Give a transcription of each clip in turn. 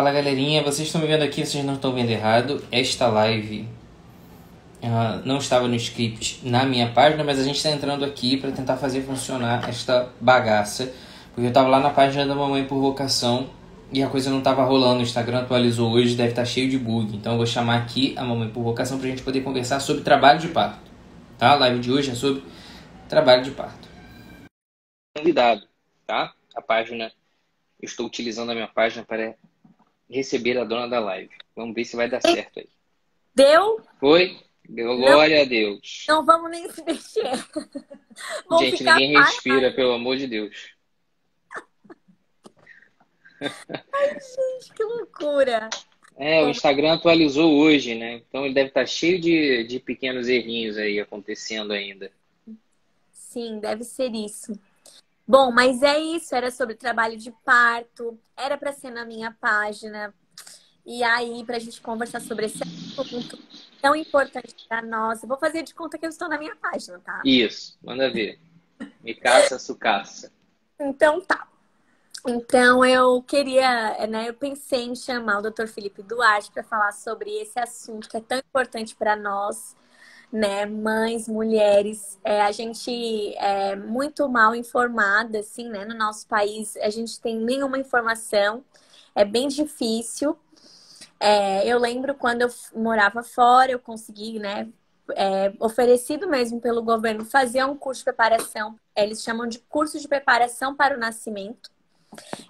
Fala galerinha, vocês estão me vendo aqui, vocês não estão vendo errado. Esta live uh, não estava no script na minha página, mas a gente está entrando aqui para tentar fazer funcionar esta bagaça. Porque eu estava lá na página da Mamãe por Vocação e a coisa não estava rolando. O Instagram atualizou hoje, deve estar tá cheio de bug. Então eu vou chamar aqui a Mamãe por Vocação para a gente poder conversar sobre trabalho de parto. Tá? A live de hoje é sobre trabalho de parto. Convidado, tá? A página, eu estou utilizando a minha página para receber a dona da live. Vamos ver se vai dar certo aí. Deu? Foi? Deu glória não, a Deus. Não vamos nem se mexer. Gente, ninguém respira, pelo amor de Deus. Ai, gente, que loucura. É, o Instagram atualizou hoje, né? Então ele deve estar cheio de, de pequenos errinhos aí acontecendo ainda. Sim, deve ser isso. Bom, mas é isso, era sobre trabalho de parto, era para ser na minha página. E aí, para a gente conversar sobre esse assunto tão importante para nós, eu vou fazer de conta que eu estou na minha página, tá? Isso, manda ver. Me caça, sucaça. Então tá. Então eu queria, né, eu pensei em chamar o Dr. Felipe Duarte para falar sobre esse assunto que é tão importante para nós né? Mães, mulheres, é, a gente é muito mal informada, assim, né? No nosso país, a gente tem nenhuma informação, é bem difícil. É, eu lembro quando eu morava fora, eu consegui, né? É, oferecido mesmo pelo governo fazer um curso de preparação, eles chamam de curso de preparação para o nascimento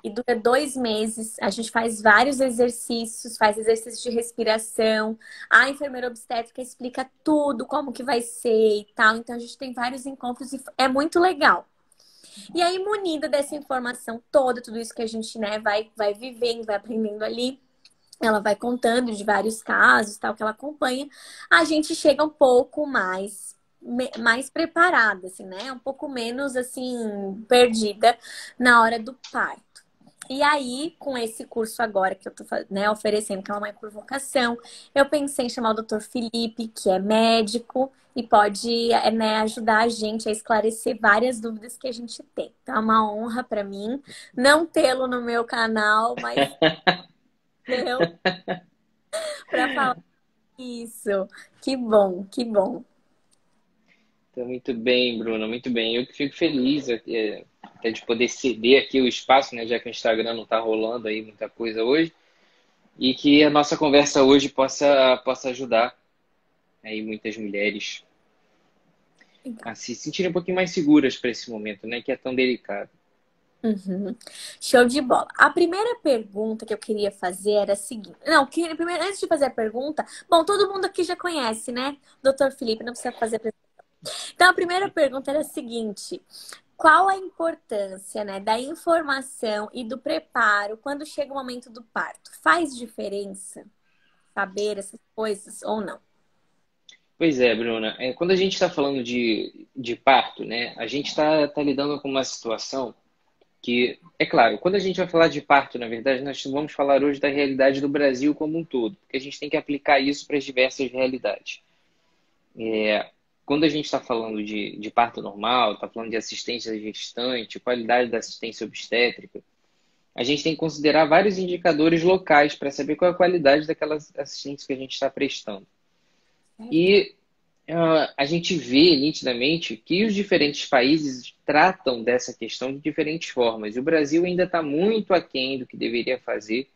e dura dois meses. A gente faz vários exercícios, faz exercícios de respiração. A enfermeira obstétrica explica tudo, como que vai ser e tal. Então a gente tem vários encontros e é muito legal. E aí, munida dessa informação toda, tudo isso que a gente né, vai, vai vivendo, vai aprendendo ali, ela vai contando de vários casos, tal, que ela acompanha, a gente chega um pouco mais mais preparada, assim, né? Um pouco menos, assim, perdida na hora do parto. E aí, com esse curso agora que eu tô né, oferecendo, que é uma mãe por vocação, eu pensei em chamar o doutor Felipe, que é médico e pode é, né, ajudar a gente a esclarecer várias dúvidas que a gente tem. Então, é uma honra para mim não tê-lo no meu canal, mas eu para falar isso. Que bom, que bom. Muito bem, Bruno, muito bem. Eu fico feliz é, até de poder ceder aqui o espaço, né, já que o Instagram não está rolando aí muita coisa hoje, e que a nossa conversa hoje possa, possa ajudar aí muitas mulheres a se sentirem um pouquinho mais seguras para esse momento, né, que é tão delicado. Uhum. Show de bola. A primeira pergunta que eu queria fazer era a seguinte. Não, que, primeiro, antes de fazer a pergunta, bom, todo mundo aqui já conhece, né? Doutor Felipe, não precisa fazer a então, a primeira pergunta era a seguinte: qual a importância né, da informação e do preparo quando chega o momento do parto? Faz diferença saber essas coisas ou não? Pois é, Bruna. É, quando a gente está falando de, de parto, né, a gente está tá lidando com uma situação que, é claro, quando a gente vai falar de parto, na verdade, nós vamos falar hoje da realidade do Brasil como um todo, porque a gente tem que aplicar isso para as diversas realidades. É, quando a gente está falando de, de parto normal, está falando de assistência gestante, qualidade da assistência obstétrica, a gente tem que considerar vários indicadores locais para saber qual é a qualidade daquela assistência que a gente está prestando. E uh, a gente vê nitidamente que os diferentes países tratam dessa questão de diferentes formas. E o Brasil ainda está muito aquém do que deveria fazer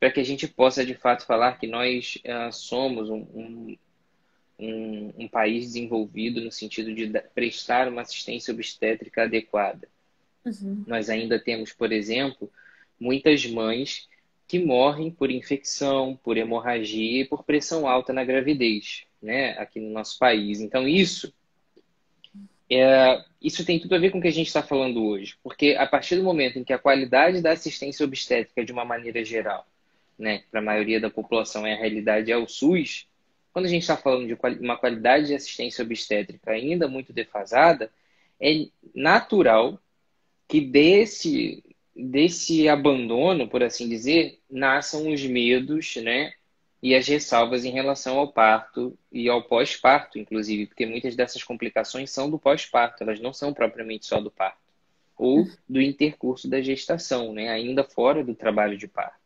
para que a gente possa, de fato, falar que nós uh, somos um, um um, um país desenvolvido no sentido de prestar uma assistência obstétrica adequada. Uhum. Nós ainda temos, por exemplo, muitas mães que morrem por infecção, por hemorragia e por pressão alta na gravidez, né, aqui no nosso país. Então, isso é, isso tem tudo a ver com o que a gente está falando hoje, porque a partir do momento em que a qualidade da assistência obstétrica, de uma maneira geral, né, para a maioria da população é a realidade é o SUS, quando a gente está falando de uma qualidade de assistência obstétrica ainda muito defasada, é natural que desse, desse abandono, por assim dizer, nasçam os medos, né? E as ressalvas em relação ao parto e ao pós-parto, inclusive, porque muitas dessas complicações são do pós-parto, elas não são propriamente só do parto, ou do intercurso da gestação, né? Ainda fora do trabalho de parto.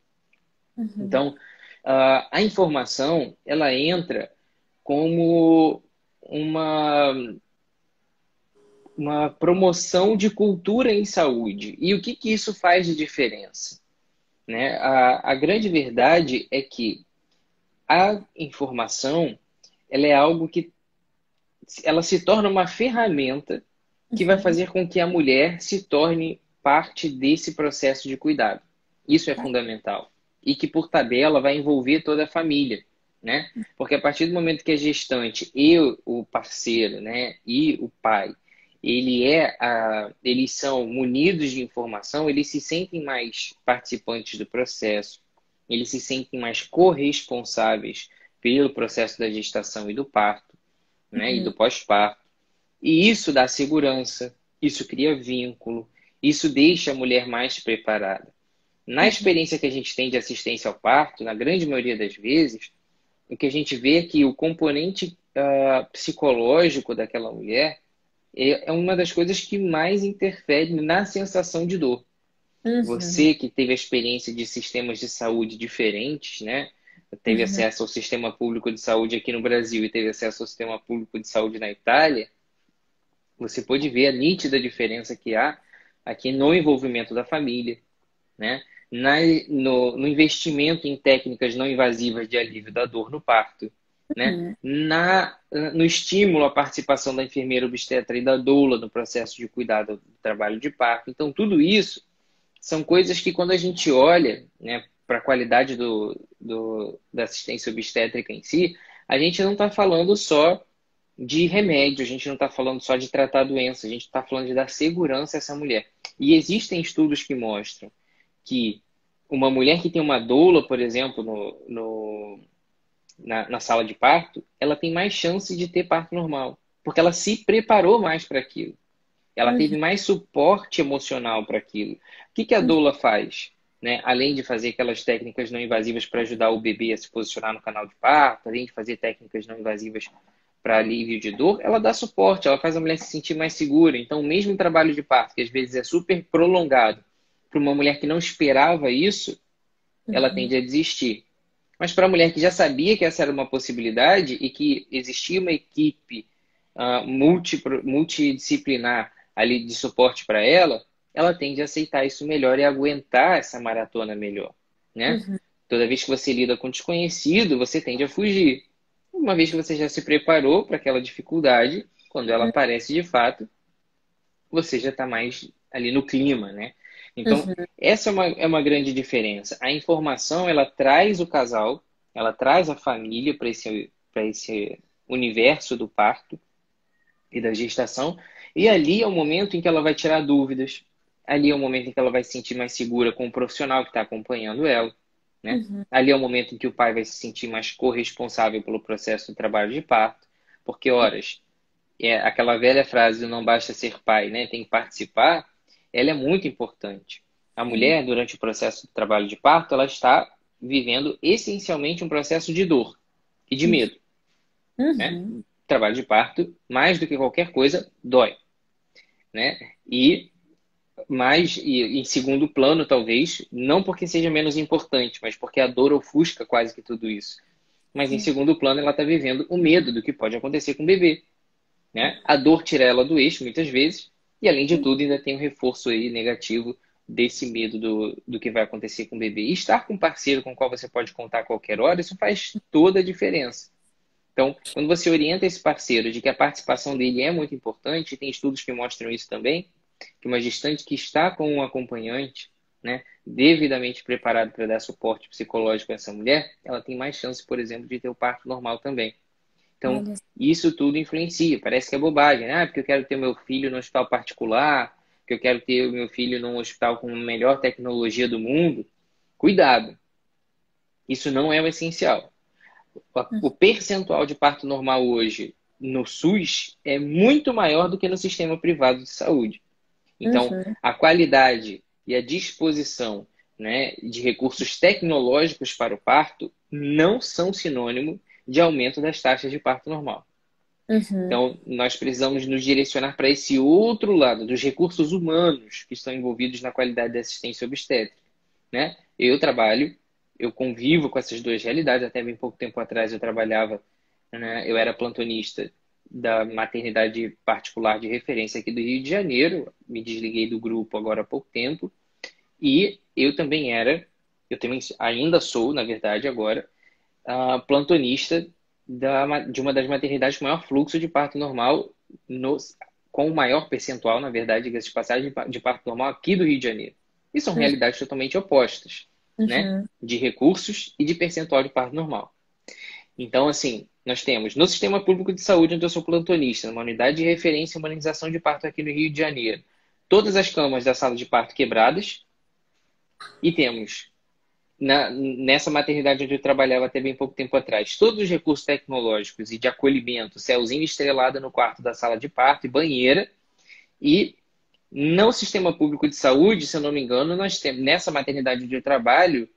Uhum. Então, uh, a informação, ela entra como uma, uma promoção de cultura em saúde. E o que, que isso faz de diferença? Né? A, a grande verdade é que a informação ela é algo que ela se torna uma ferramenta que vai uhum. fazer com que a mulher se torne parte desse processo de cuidado. Isso é fundamental. E que, por tabela, vai envolver toda a família, né? Porque a partir do momento que a gestante e o parceiro, né, e o pai, ele é a, eles são munidos de informação, eles se sentem mais participantes do processo, eles se sentem mais corresponsáveis pelo processo da gestação e do parto, né, uhum. e do pós-parto. E isso dá segurança, isso cria vínculo, isso deixa a mulher mais preparada. Na uhum. experiência que a gente tem de assistência ao parto, na grande maioria das vezes, o que a gente vê é que o componente uh, psicológico daquela mulher é, é uma das coisas que mais interfere na sensação de dor. Uhum. Você que teve a experiência de sistemas de saúde diferentes, né? Teve uhum. acesso ao sistema público de saúde aqui no Brasil e teve acesso ao sistema público de saúde na Itália, você pode ver a nítida diferença que há aqui no envolvimento da família, né? Na, no, no, investimento em técnicas não invasivas de alívio da dor no parto, né? Uhum. Na, no estímulo à participação da enfermeira obstetra e da doula no processo de cuidado do trabalho de parto. Então, tudo isso são coisas que, quando a gente olha né, para a qualidade do, do, da assistência obstétrica em si, a gente não está falando só de remédio, a gente não está falando só de tratar a doença, a gente está falando de dar segurança a essa mulher. E existem estudos que mostram que uma mulher que tem uma doula, por exemplo, no, no na, na, sala de parto, ela tem mais chance de ter parto normal, porque ela se preparou mais para aquilo. Ela uhum. teve mais suporte emocional para aquilo. O que, que a doula faz? Né? Além de fazer aquelas técnicas não invasivas para ajudar o bebê a se posicionar no canal de parto, além de fazer técnicas não invasivas para alívio de dor, ela dá suporte, ela faz a mulher se sentir mais segura. Então, mesmo em trabalho de parto, que às vezes é super prolongado, para uma mulher que não esperava isso, uhum. ela tende a desistir. Mas para a mulher que já sabia que essa era uma possibilidade e que existia uma equipe uh, multi, multidisciplinar ali de suporte para ela, ela tende a aceitar isso melhor e aguentar essa maratona melhor, né? Uhum. Toda vez que você lida com desconhecido, você tende a fugir uma vez que você já se preparou para aquela dificuldade, quando ela uhum. aparece de fato, você já está mais ali no clima, né? Então, uhum. essa é uma, é uma grande diferença. A informação, ela traz o casal, ela traz a família para esse, esse universo do parto e da gestação, e ali é o momento em que ela vai tirar dúvidas, ali é o momento em que ela vai se sentir mais segura com o profissional que está acompanhando ela. Né? Uhum. Ali é o momento em que o pai vai se sentir mais corresponsável pelo processo do trabalho de parto, porque, horas, é aquela velha frase não basta ser pai, né? tem que participar, ela é muito importante. A mulher, durante o processo do trabalho de parto, ela está vivendo essencialmente um processo de dor e de medo. Uhum. Né? Trabalho de parto, mais do que qualquer coisa, dói. Né? E mas e, em segundo plano, talvez, não porque seja menos importante, mas porque a dor ofusca quase que tudo isso. Mas em segundo plano, ela está vivendo o medo do que pode acontecer com o bebê. Né? A dor tira ela do eixo, muitas vezes, e além de tudo, ainda tem um reforço aí negativo desse medo do, do que vai acontecer com o bebê. E estar com um parceiro com o qual você pode contar a qualquer hora, isso faz toda a diferença. Então, quando você orienta esse parceiro de que a participação dele é muito importante, tem estudos que mostram isso também, que uma gestante que está com um acompanhante, né, devidamente preparado para dar suporte psicológico a essa mulher, ela tem mais chance, por exemplo, de ter o parto normal também. Então, isso tudo influencia. Parece que é bobagem, né? Ah, porque eu quero ter meu filho no hospital particular, que eu quero ter o meu filho num hospital com a melhor tecnologia do mundo. Cuidado. Isso não é o essencial. O percentual de parto normal hoje no SUS é muito maior do que no sistema privado de saúde. Então, uhum. a qualidade e a disposição né, de recursos tecnológicos para o parto não são sinônimo de aumento das taxas de parto normal. Uhum. Então, nós precisamos nos direcionar para esse outro lado, dos recursos humanos que estão envolvidos na qualidade da assistência obstétrica. Né? Eu trabalho eu convivo com essas duas realidades. Até bem pouco tempo atrás eu trabalhava, né, eu era plantonista da maternidade particular de referência aqui do Rio de Janeiro. Me desliguei do grupo agora há pouco tempo. E eu também era, eu também ainda sou, na verdade, agora, uh, plantonista da, de uma das maternidades com maior fluxo de parto normal, no, com o maior percentual, na verdade, de passagem de parto normal aqui do Rio de Janeiro. E são uhum. realidades totalmente opostas, uhum. né? De recursos e de percentual de parto normal. Então, assim, nós temos no Sistema Público de Saúde, onde eu sou plantonista, numa unidade de referência e humanização de parto aqui no Rio de Janeiro, todas as camas da sala de parto quebradas. E temos na, nessa maternidade onde eu trabalhava até bem pouco tempo atrás, todos os recursos tecnológicos e de acolhimento, céuzinho estrelado no quarto da sala de parto e banheira. E no sistema público de saúde, se eu não me engano, nós temos nessa maternidade onde eu trabalho,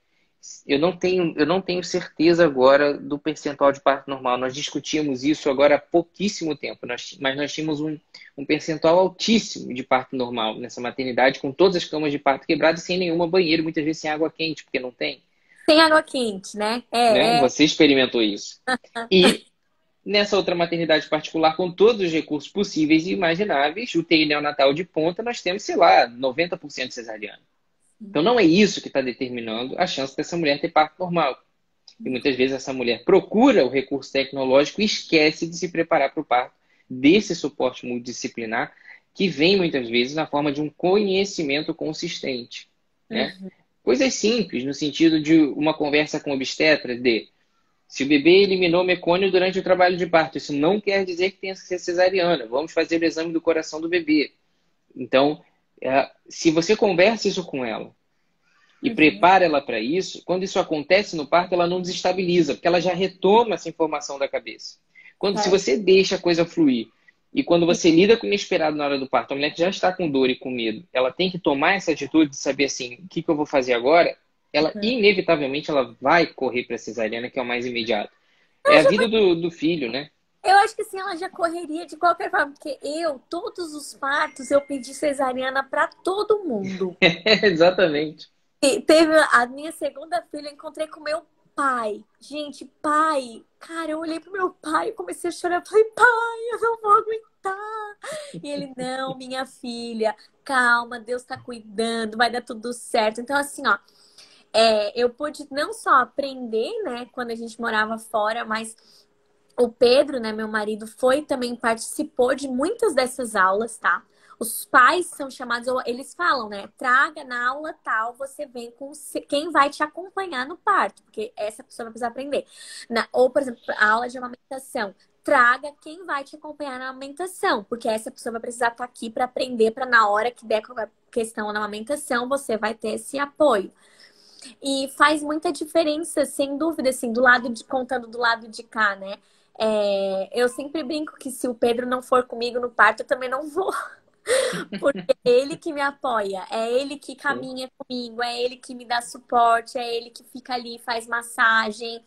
eu não tenho, eu não tenho certeza agora do percentual de parto normal. Nós discutimos isso agora há pouquíssimo tempo, nós, mas nós tínhamos um, um percentual altíssimo de parto normal nessa maternidade, com todas as camas de parto quebradas, sem nenhuma banheira, muitas vezes sem água quente, porque não tem. Sem água quente, né? É, né? É. Você experimentou isso. e nessa outra maternidade particular, com todos os recursos possíveis e imagináveis, UTI neonatal de ponta, nós temos, sei lá, 90% cesariana. Então não é isso que está determinando a chance dessa mulher ter parto normal. E muitas vezes essa mulher procura o recurso tecnológico e esquece de se preparar para o parto desse suporte multidisciplinar que vem muitas vezes na forma de um conhecimento consistente. Né? Uhum. Coisas simples, no sentido de uma conversa com o obstetra de se o bebê eliminou mecônio durante o trabalho de parto, isso não quer dizer que tenha que ser cesariana. Vamos fazer o exame do coração do bebê. Então, é, se você conversa isso com ela e uhum. prepara ela para isso, quando isso acontece no parto, ela não desestabiliza, porque ela já retoma essa informação da cabeça. Quando é. se você deixa a coisa fluir e quando você lida com o inesperado na hora do parto, a mulher que já está com dor e com medo, ela tem que tomar essa atitude de saber assim, o que, que eu vou fazer agora? Ela uhum. inevitavelmente ela vai correr para a cesariana, que é o mais imediato. é a vida do, do filho, né? Eu acho que assim, ela já correria de qualquer forma, porque eu, todos os partos, eu pedi cesariana para todo mundo. Exatamente. E teve a minha segunda filha, eu encontrei com meu pai. Gente, pai, cara, eu olhei pro meu pai e comecei a chorar. Eu falei, pai, eu não vou aguentar. E ele, não, minha filha, calma, Deus tá cuidando, vai dar tudo certo. Então, assim, ó, é, eu pude não só aprender, né, quando a gente morava fora, mas o Pedro, né, meu marido, foi também participou de muitas dessas aulas, tá? Os pais são chamados, eles falam, né? Traga na aula tal, você vem com quem vai te acompanhar no parto, porque essa pessoa vai precisar aprender. Na, ou, por exemplo, a aula de amamentação. Traga quem vai te acompanhar na amamentação, porque essa pessoa vai precisar estar aqui para aprender, para na hora que der questão na amamentação, você vai ter esse apoio. E faz muita diferença, sem dúvida, assim, do lado de contando do lado de cá, né? É, eu sempre brinco que se o Pedro não for comigo no parto, eu também não vou. Porque é ele que me apoia, é ele que caminha comigo, é ele que me dá suporte, é ele que fica ali, faz massagem.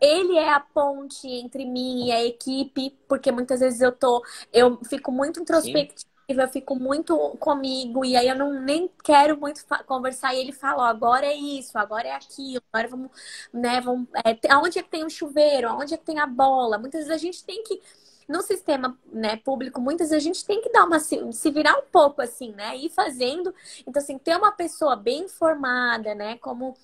Ele é a ponte entre mim e a equipe, porque muitas vezes eu tô, eu fico muito introspectiva eu fico muito comigo e aí eu não nem quero muito conversar e ele fala, ó, agora é isso, agora é aquilo, agora vamos, né, vamos, é, aonde é que tem o chuveiro, aonde é que tem a bola? Muitas vezes a gente tem que no sistema né, público, muitas vezes a gente tem que dar uma se virar um pouco assim, né? Ir fazendo. Então, assim, ter uma pessoa bem informada, né? Como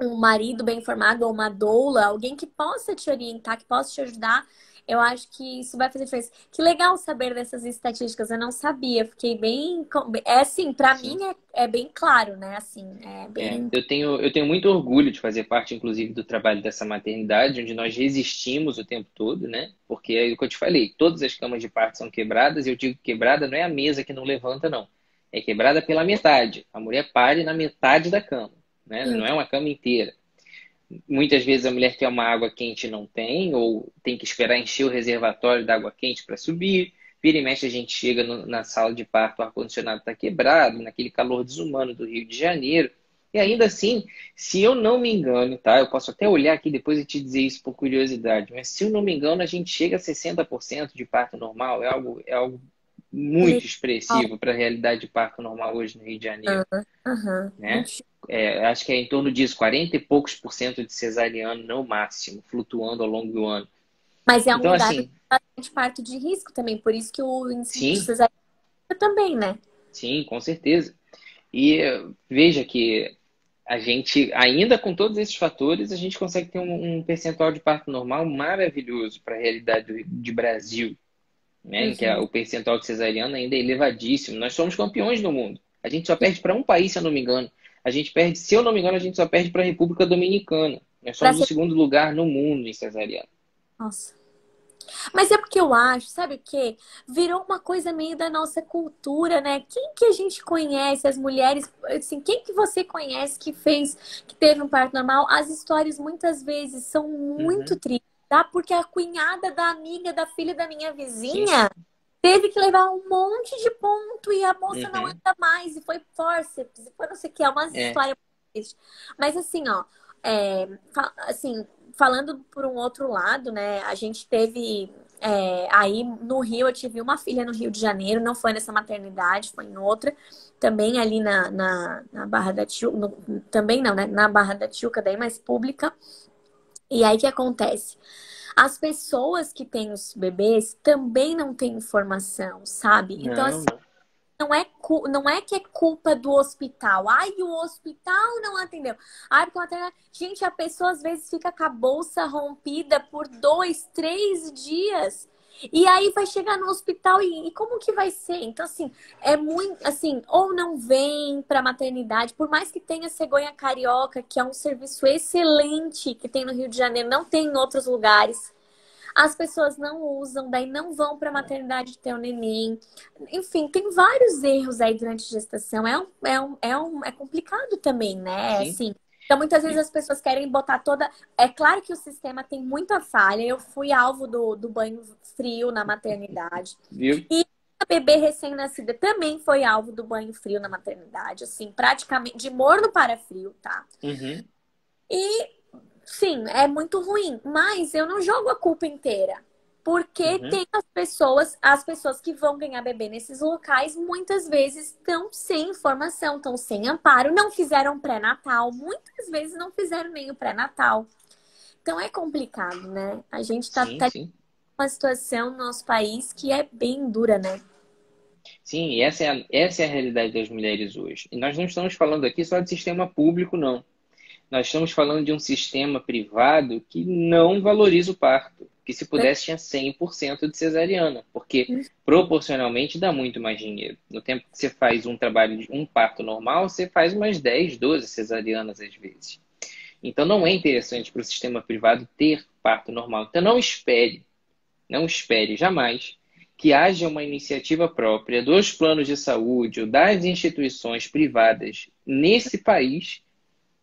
um marido bem informado ou uma doula, alguém que possa te orientar, que possa te ajudar eu acho que isso vai fazer diferença. Que legal saber dessas estatísticas, eu não sabia, fiquei bem. É assim, para mim é, é, bem claro, né? Assim, é bem. É, eu, tenho, eu tenho muito orgulho de fazer parte, inclusive, do trabalho dessa maternidade, onde nós resistimos o tempo todo, né? Porque é o que eu te falei, todas as camas de parto são quebradas, e eu digo quebrada não é a mesa que não levanta, não. É quebrada pela metade. A mulher pare na metade da cama, né? Hum. Não é uma cama inteira. Muitas vezes a mulher quer uma água quente e não tem, ou tem que esperar encher o reservatório da água quente para subir. Vira e mexe, a gente chega no, na sala de parto, o ar-condicionado está quebrado, naquele calor desumano do Rio de Janeiro. E ainda assim, se eu não me engano, tá? Eu posso até olhar aqui depois e te dizer isso por curiosidade, mas se eu não me engano, a gente chega a 60% de parto normal. É algo, é algo muito expressivo para a realidade de parto normal hoje no Rio de Janeiro. Uhum, né? É, acho que é em torno disso, 40 e poucos por cento de cesariano no máximo, flutuando ao longo do ano. Mas é um então, lugar assim, de parto de risco também, por isso que o índice de cesariano também, né? Sim, com certeza. E veja que a gente, ainda com todos esses fatores, a gente consegue ter um, um percentual de parto normal maravilhoso para a realidade de Brasil, né? Uhum. Que é, o percentual de cesariana ainda é elevadíssimo. Nós somos campeões no mundo. A gente só perde para um país, se eu não me engano. A gente perde, se eu não me engano, a gente só perde para a República Dominicana. Nós somos ser... o segundo lugar no mundo em cesariana. Nossa. Mas é porque eu acho, sabe o quê? Virou uma coisa meio da nossa cultura, né? Quem que a gente conhece, as mulheres, assim, quem que você conhece que fez, que teve um parto normal? As histórias muitas vezes são muito uhum. tristes, tá? Porque a cunhada da amiga da filha da minha vizinha Sim. Teve que levar um monte de ponto e a moça uhum. não anda mais, e foi forceps, e foi não sei o que, é uma é. Mas assim, ó, é, assim, falando por um outro lado, né? A gente teve é, aí no Rio, eu tive uma filha no Rio de Janeiro, não foi nessa maternidade, foi em outra, também ali na, na, na Barra da Tijuca, também não, né? Na Barra da Tijuca, daí mais pública. E aí o que acontece? As pessoas que têm os bebês também não têm informação, sabe? Então, não, assim, não não é, não é que é culpa do hospital. Ai, o hospital não atendeu. Ai, porque maternidade... Gente, a pessoa às vezes fica com a bolsa rompida por dois, três dias. E aí vai chegar no hospital e, e, como que vai ser? Então, assim, é muito, assim, ou não vem para maternidade, por mais que tenha cegonha carioca, que é um serviço excelente que tem no Rio de Janeiro, não tem em outros lugares as pessoas não usam, daí não vão para a maternidade ter o neném. Enfim, tem vários erros aí durante a gestação. É, um, é, um, é, um, é complicado também, né? Sim. Assim, então, muitas vezes as pessoas querem botar toda. É claro que o sistema tem muita falha. Eu fui alvo do, do banho frio na maternidade. Viu? E a bebê recém-nascida também foi alvo do banho frio na maternidade. Assim, praticamente de morno para frio, tá? Uhum. E Sim, é muito ruim, mas eu não jogo a culpa inteira. Porque uhum. tem as pessoas, as pessoas que vão ganhar bebê nesses locais, muitas vezes estão sem informação, estão sem amparo, não fizeram pré-natal, muitas vezes não fizeram nem o pré-natal. Então é complicado, né? A gente está tá, tá uma situação no nosso país que é bem dura, né? Sim, essa é, a, essa é a realidade das mulheres hoje. E nós não estamos falando aqui só de sistema público, não nós estamos falando de um sistema privado que não valoriza o parto, que se pudesse tinha 100% de cesariana, porque proporcionalmente dá muito mais dinheiro. No tempo que você faz um trabalho de um parto normal, você faz umas 10, 12 cesarianas às vezes. Então não é interessante para o sistema privado ter parto normal. Então não espere, não espere jamais que haja uma iniciativa própria dos planos de saúde ou das instituições privadas nesse país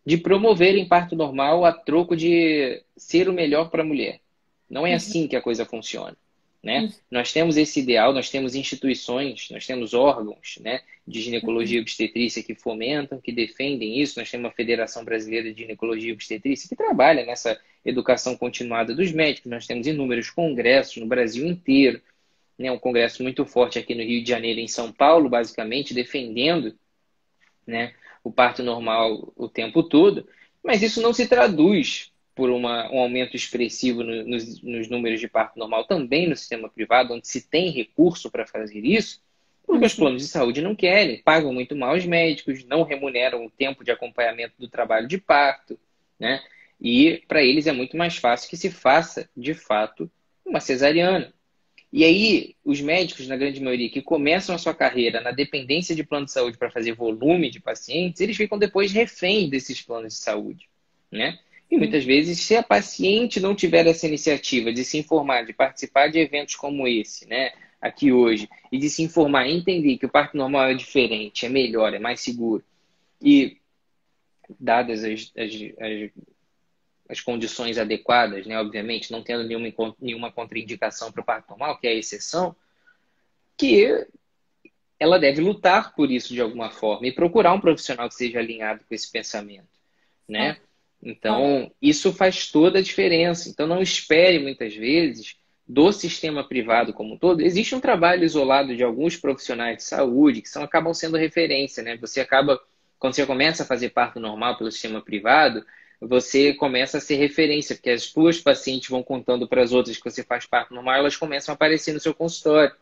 de promoverem parto normal a troco de ser o melhor para a mulher. Não é uhum. assim que a coisa funciona. Né? Uhum. Nós temos esse ideal, nós temos instituições, nós temos órgãos né, de ginecologia e obstetrícia que fomentam, que defendem isso. Nós temos uma Federação Brasileira de Ginecologia e Obstetrícia que trabalha nessa educação continuada dos médicos. Nós temos inúmeros congressos no Brasil inteiro. Né, um congresso muito forte aqui no Rio de Janeiro, em São Paulo, basicamente, defendendo né, o parto normal o tempo todo, mas isso não se traduz por uma, um aumento expressivo no, nos, nos, números de parto normal também no sistema privado, onde se tem recurso para fazer isso, porque os uhum. planos de saúde não querem, pagam muito mal os médicos, não remuneram o tempo de acompanhamento do trabalho de parto, né? E para eles é muito mais fácil que se faça, de fato, uma cesariana. E aí, os médicos, na grande maioria, que começam a sua carreira na dependência de plano de saúde para fazer volume de pacientes, eles ficam depois reféns desses planos de saúde, né? E muitas vezes, se a paciente não tiver essa iniciativa de se informar, de participar de eventos como esse, né, aqui hoje, e de se informar, entender que o parto normal é diferente, é melhor, é mais seguro, e dadas as, as, as as condições adequadas, né, obviamente, não tendo nenhuma, nenhuma contraindicação para o parto normal, que é a exceção, que ela deve lutar por isso de alguma forma e procurar um profissional que seja alinhado com esse pensamento, né? Então, isso faz toda a diferença. Então, não espere muitas vezes do sistema privado como um todo, existe um trabalho isolado de alguns profissionais de saúde que são, acabam sendo referência, né? Você acaba, quando você começa a fazer parto normal pelo sistema privado, você começa a ser referência, porque as suas pacientes vão contando para as outras que você faz parto normal, elas começam a aparecer no seu consultório.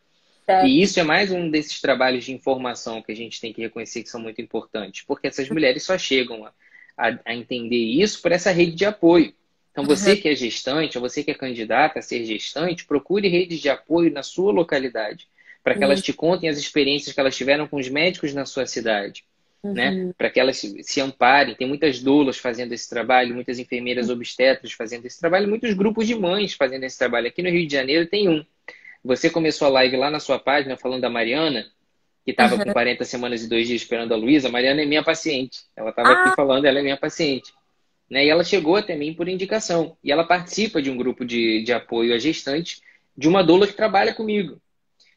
E isso é mais um desses trabalhos de informação que a gente tem que reconhecer que são muito importantes, porque essas mulheres só chegam a, a, a entender isso por essa rede de apoio. Então, você uhum. que é gestante, ou você que é candidata a ser gestante, procure redes de apoio na sua localidade, para que uhum. elas te contem as experiências que elas tiveram com os médicos na sua cidade. Né? Uhum. Né? Para que elas se, se, amparem. Tem muitas doulas fazendo esse trabalho, muitas enfermeiras obstetras fazendo esse trabalho, muitos grupos de mães fazendo esse trabalho. Aqui no Rio de Janeiro tem um. Você começou a live lá na sua página falando da Mariana, que estava uhum. com 40 semanas e dois dias esperando a Luísa. A Mariana é minha paciente. Ela estava ah. aqui falando, ela é minha paciente. Né? E ela chegou até mim por indicação. E ela participa de um grupo de, de apoio a gestantes de uma doula que trabalha comigo.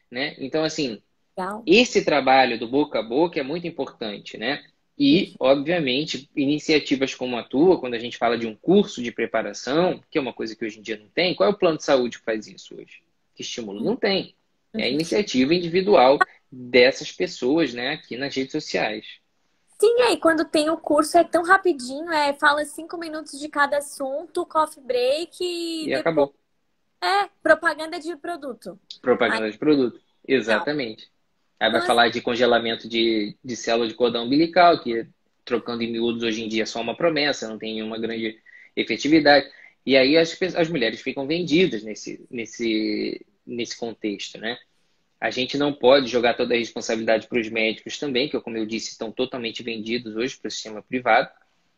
Né? Então, assim, Legal. esse trabalho do boca a boca é muito importante, né? E, obviamente, iniciativas como a tua, quando a gente fala de um curso de preparação, que é uma coisa que hoje em dia não tem, qual é o plano de saúde que faz isso hoje? Que estímulo? Não tem. É a iniciativa individual dessas pessoas, né, aqui nas redes sociais. Sim, aí quando tem o curso é tão rapidinho, é fala cinco minutos de cada assunto, coffee break e, e depois... acabou. É, propaganda de produto. Propaganda aí... de produto, exatamente. Aí vai Nossa. falar de congelamento de, de célula de cordão umbilical, que trocando em miúdos hoje em dia é só uma promessa, não tem nenhuma grande efetividade. E aí as, as mulheres ficam vendidas nesse, nesse, nesse contexto, né? A gente não pode jogar toda a responsabilidade para os médicos também, que, como eu disse, estão totalmente vendidos hoje para o sistema privado.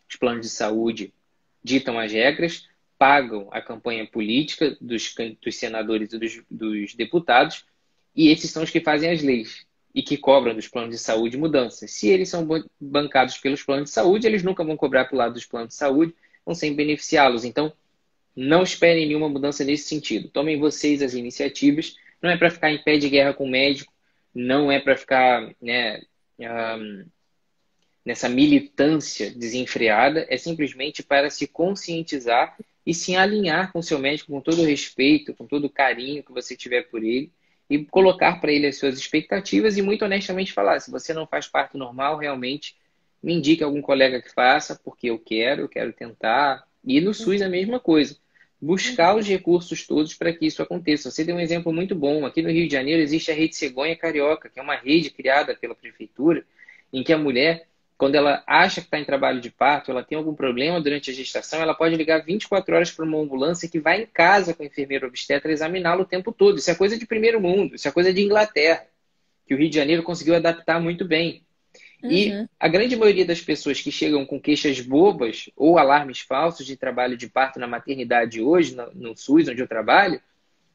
Os planos de saúde ditam as regras, pagam a campanha política dos, dos senadores e dos, dos deputados, e esses são os que fazem as leis e que cobram dos planos de saúde mudanças. Se eles são bancados pelos planos de saúde, eles nunca vão cobrar para o lado dos planos de saúde, vão sempre beneficiá-los. Então, não esperem nenhuma mudança nesse sentido. Tomem vocês as iniciativas não é para ficar em pé de guerra com o médico, não é para ficar né, um, nessa militância desenfreada, é simplesmente para se conscientizar e se alinhar com o seu médico com todo o respeito, com todo o carinho que você tiver por ele e colocar para ele as suas expectativas e muito honestamente falar, se você não faz parto normal, realmente me indique algum colega que faça, porque eu quero, eu quero tentar. E no SUS a mesma coisa buscar os recursos todos para que isso aconteça. Você deu um exemplo muito bom. Aqui no Rio de Janeiro existe a Rede Cegonha Carioca, que é uma rede criada pela prefeitura, em que a mulher, quando ela acha que está em trabalho de parto, ela tem algum problema durante a gestação, ela pode ligar 24 horas para uma ambulância que vai em casa com o enfermeiro obstetra examiná-lo o tempo todo. Isso é coisa de primeiro mundo, isso é coisa de Inglaterra, que o Rio de Janeiro conseguiu adaptar muito bem. E uhum. a grande maioria das pessoas que chegam com queixas bobas ou alarmes falsos de trabalho de parto na maternidade hoje, no, no SUS, onde eu trabalho,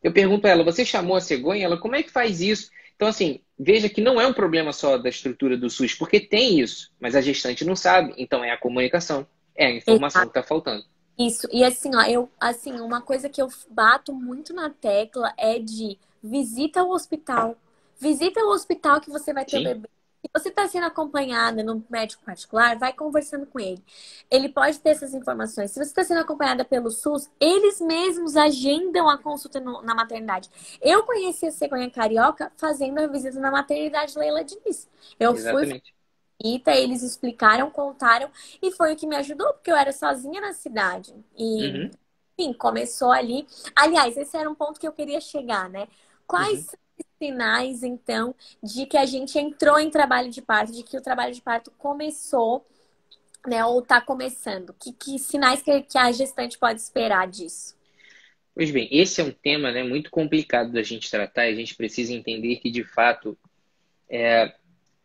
eu pergunto a ela: você chamou a cegonha? Ela, como é que faz isso? Então, assim, veja que não é um problema só da estrutura do SUS, porque tem isso, mas a gestante não sabe. Então, é a comunicação, é a informação Exato. que está faltando. Isso, e assim, ó, eu, assim, uma coisa que eu bato muito na tecla é de visita o hospital. Visita o hospital que você vai ter Sim. bebê se você está sendo acompanhada no médico particular, vai conversando com ele. Ele pode ter essas informações. Se você está sendo acompanhada pelo SUS, eles mesmos agendam a consulta no, na maternidade. Eu conheci a cegonha carioca fazendo a visita na maternidade Leila Diniz. Eu Exatamente. fui Ita, eles explicaram, contaram, e foi o que me ajudou, porque eu era sozinha na cidade. E, uhum. enfim, começou ali. Aliás, esse era um ponto que eu queria chegar, né? Quais uhum sinais, então, de que a gente entrou em trabalho de parto, de que o trabalho de parto começou, né, ou está começando? Que, que sinais que, que, a gestante pode esperar disso? Pois bem, esse é um tema né, muito complicado da gente tratar e a gente precisa entender que, de fato, é,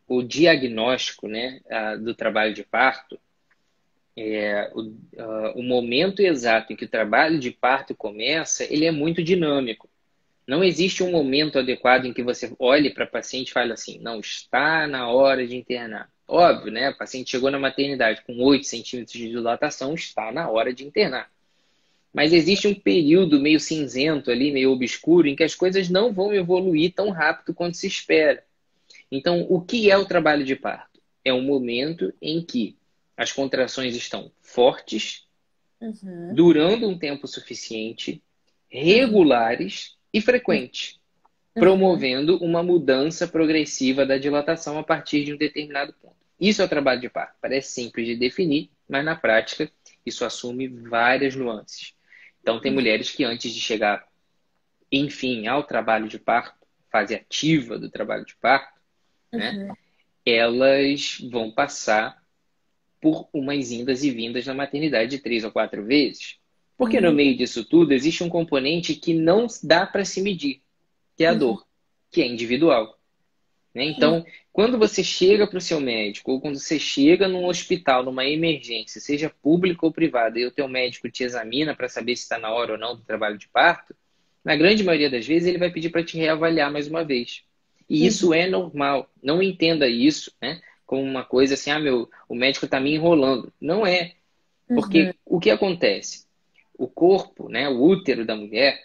o diagnóstico né, do trabalho de parto, é, o, o momento exato em que o trabalho de parto começa, ele é muito dinâmico. Não existe um momento adequado em que você olhe para a paciente e fale assim, não, está na hora de internar. Óbvio, né? A paciente chegou na maternidade com 8 centímetros de dilatação, está na hora de internar. Mas existe um período meio cinzento ali, meio obscuro, em que as coisas não vão evoluir tão rápido quanto se espera. Então, o que é o trabalho de parto? É um momento em que as contrações estão fortes, uhum. durando um tempo suficiente, regulares e frequente, uhum. promovendo uma mudança progressiva da dilatação a partir de um determinado ponto. Isso é o trabalho de parto. Parece simples de definir, mas na prática isso assume várias nuances. Então, tem uhum. mulheres que antes de chegar, enfim, ao trabalho de parto, fase ativa do trabalho de parto, né, uhum. né, elas vão passar por umas indas e vindas na maternidade de três ou quatro vezes. Porque uhum. no meio disso tudo existe um componente que não dá para se medir, que é a uhum. dor, que é individual. Né? Então, uhum. quando você chega para o seu médico, ou quando você chega num hospital, numa emergência, seja pública ou privada, e o teu médico te examina para saber se está na hora ou não do trabalho de parto, na grande maioria das vezes ele vai pedir para te reavaliar mais uma vez. E isso é normal. Não entenda isso né, como uma coisa assim, ah, meu, o médico está me enrolando. Não é. Porque uhum. o que acontece? O corpo, né, o útero da mulher,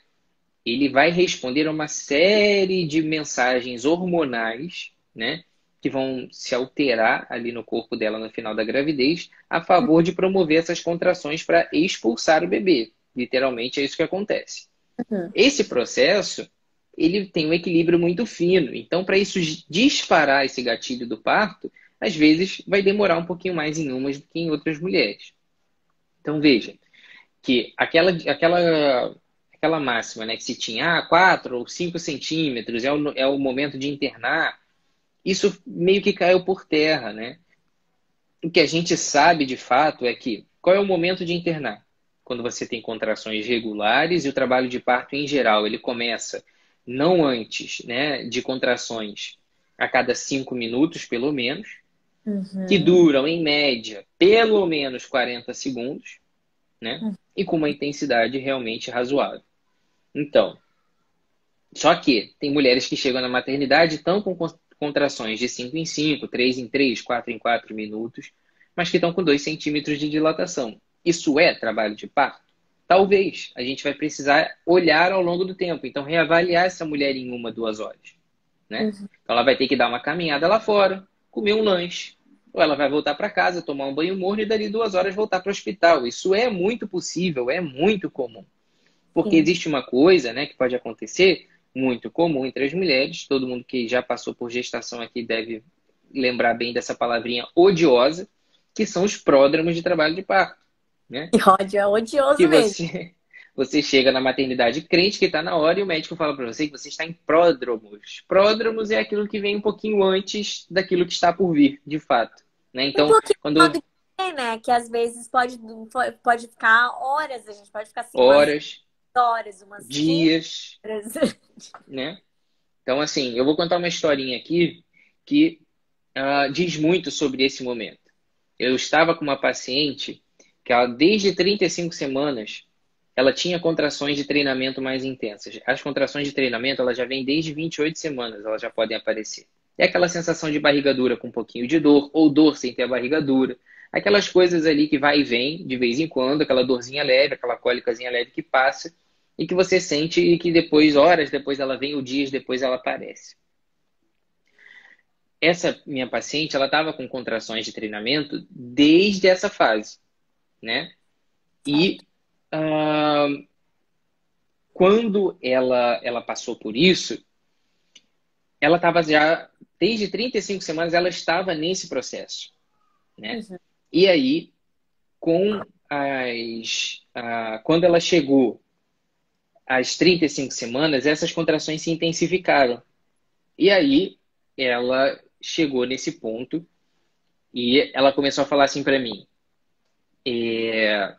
ele vai responder a uma série de mensagens hormonais, né? Que vão se alterar ali no corpo dela no final da gravidez, a favor de promover essas contrações para expulsar o bebê. Literalmente é isso que acontece. Uhum. Esse processo, ele tem um equilíbrio muito fino. Então, para isso disparar esse gatilho do parto, às vezes vai demorar um pouquinho mais em umas do que em outras mulheres. Então, veja que aquela, aquela aquela máxima, né? Que se tinha ah, 4 ou 5 centímetros é o, é o momento de internar, isso meio que caiu por terra, né? O que a gente sabe de fato é que qual é o momento de internar? Quando você tem contrações regulares e o trabalho de parto em geral, ele começa não antes né, de contrações a cada cinco minutos, pelo menos, uhum. que duram, em média, pelo menos 40 segundos, né? Uhum. E com uma intensidade realmente razoável. Então, só que tem mulheres que chegam na maternidade estão com contrações de 5 em 5, 3 em 3, 4 em 4 minutos, mas que estão com 2 centímetros de dilatação. Isso é trabalho de parto? Talvez. A gente vai precisar olhar ao longo do tempo. Então, reavaliar essa mulher em uma, duas horas. Né? Uhum. Então, ela vai ter que dar uma caminhada lá fora, comer um lanche. Ou ela vai voltar para casa, tomar um banho morno e dali duas horas voltar para o hospital. Isso é muito possível, é muito comum. Porque Sim. existe uma coisa né, que pode acontecer, muito comum entre as mulheres, todo mundo que já passou por gestação aqui deve lembrar bem dessa palavrinha odiosa, que são os pródromos de trabalho de parto. Né? E ódio é odioso que mesmo. Você, você chega na maternidade crente que está na hora e o médico fala para você que você está em pródromos. Pródromos é aquilo que vem um pouquinho antes daquilo que está por vir, de fato. Né? Então, um quando né? Que às vezes pode, pode ficar horas, a gente pode ficar assim, horas horas, umas dias, né? Então, assim, eu vou contar uma historinha aqui que uh, diz muito sobre esse momento. Eu estava com uma paciente que ela, desde 35 semanas, ela tinha contrações de treinamento mais intensas. As contrações de treinamento, ela já vem desde 28 semanas, elas já podem aparecer. É aquela sensação de barriga dura com um pouquinho de dor, ou dor sem ter a barriga dura. Aquelas coisas ali que vai e vem de vez em quando, aquela dorzinha leve, aquela cólicazinha leve que passa e que você sente e que depois, horas depois ela vem, ou dias depois ela aparece. Essa minha paciente, ela estava com contrações de treinamento desde essa fase, né? E uh, quando ela, ela passou por isso, ela estava já, desde 35 semanas, ela estava nesse processo, né? Uhum. E aí, com as... Uh, quando ela chegou às 35 semanas, essas contrações se intensificaram. E aí ela chegou nesse ponto e ela começou a falar assim para mim: é,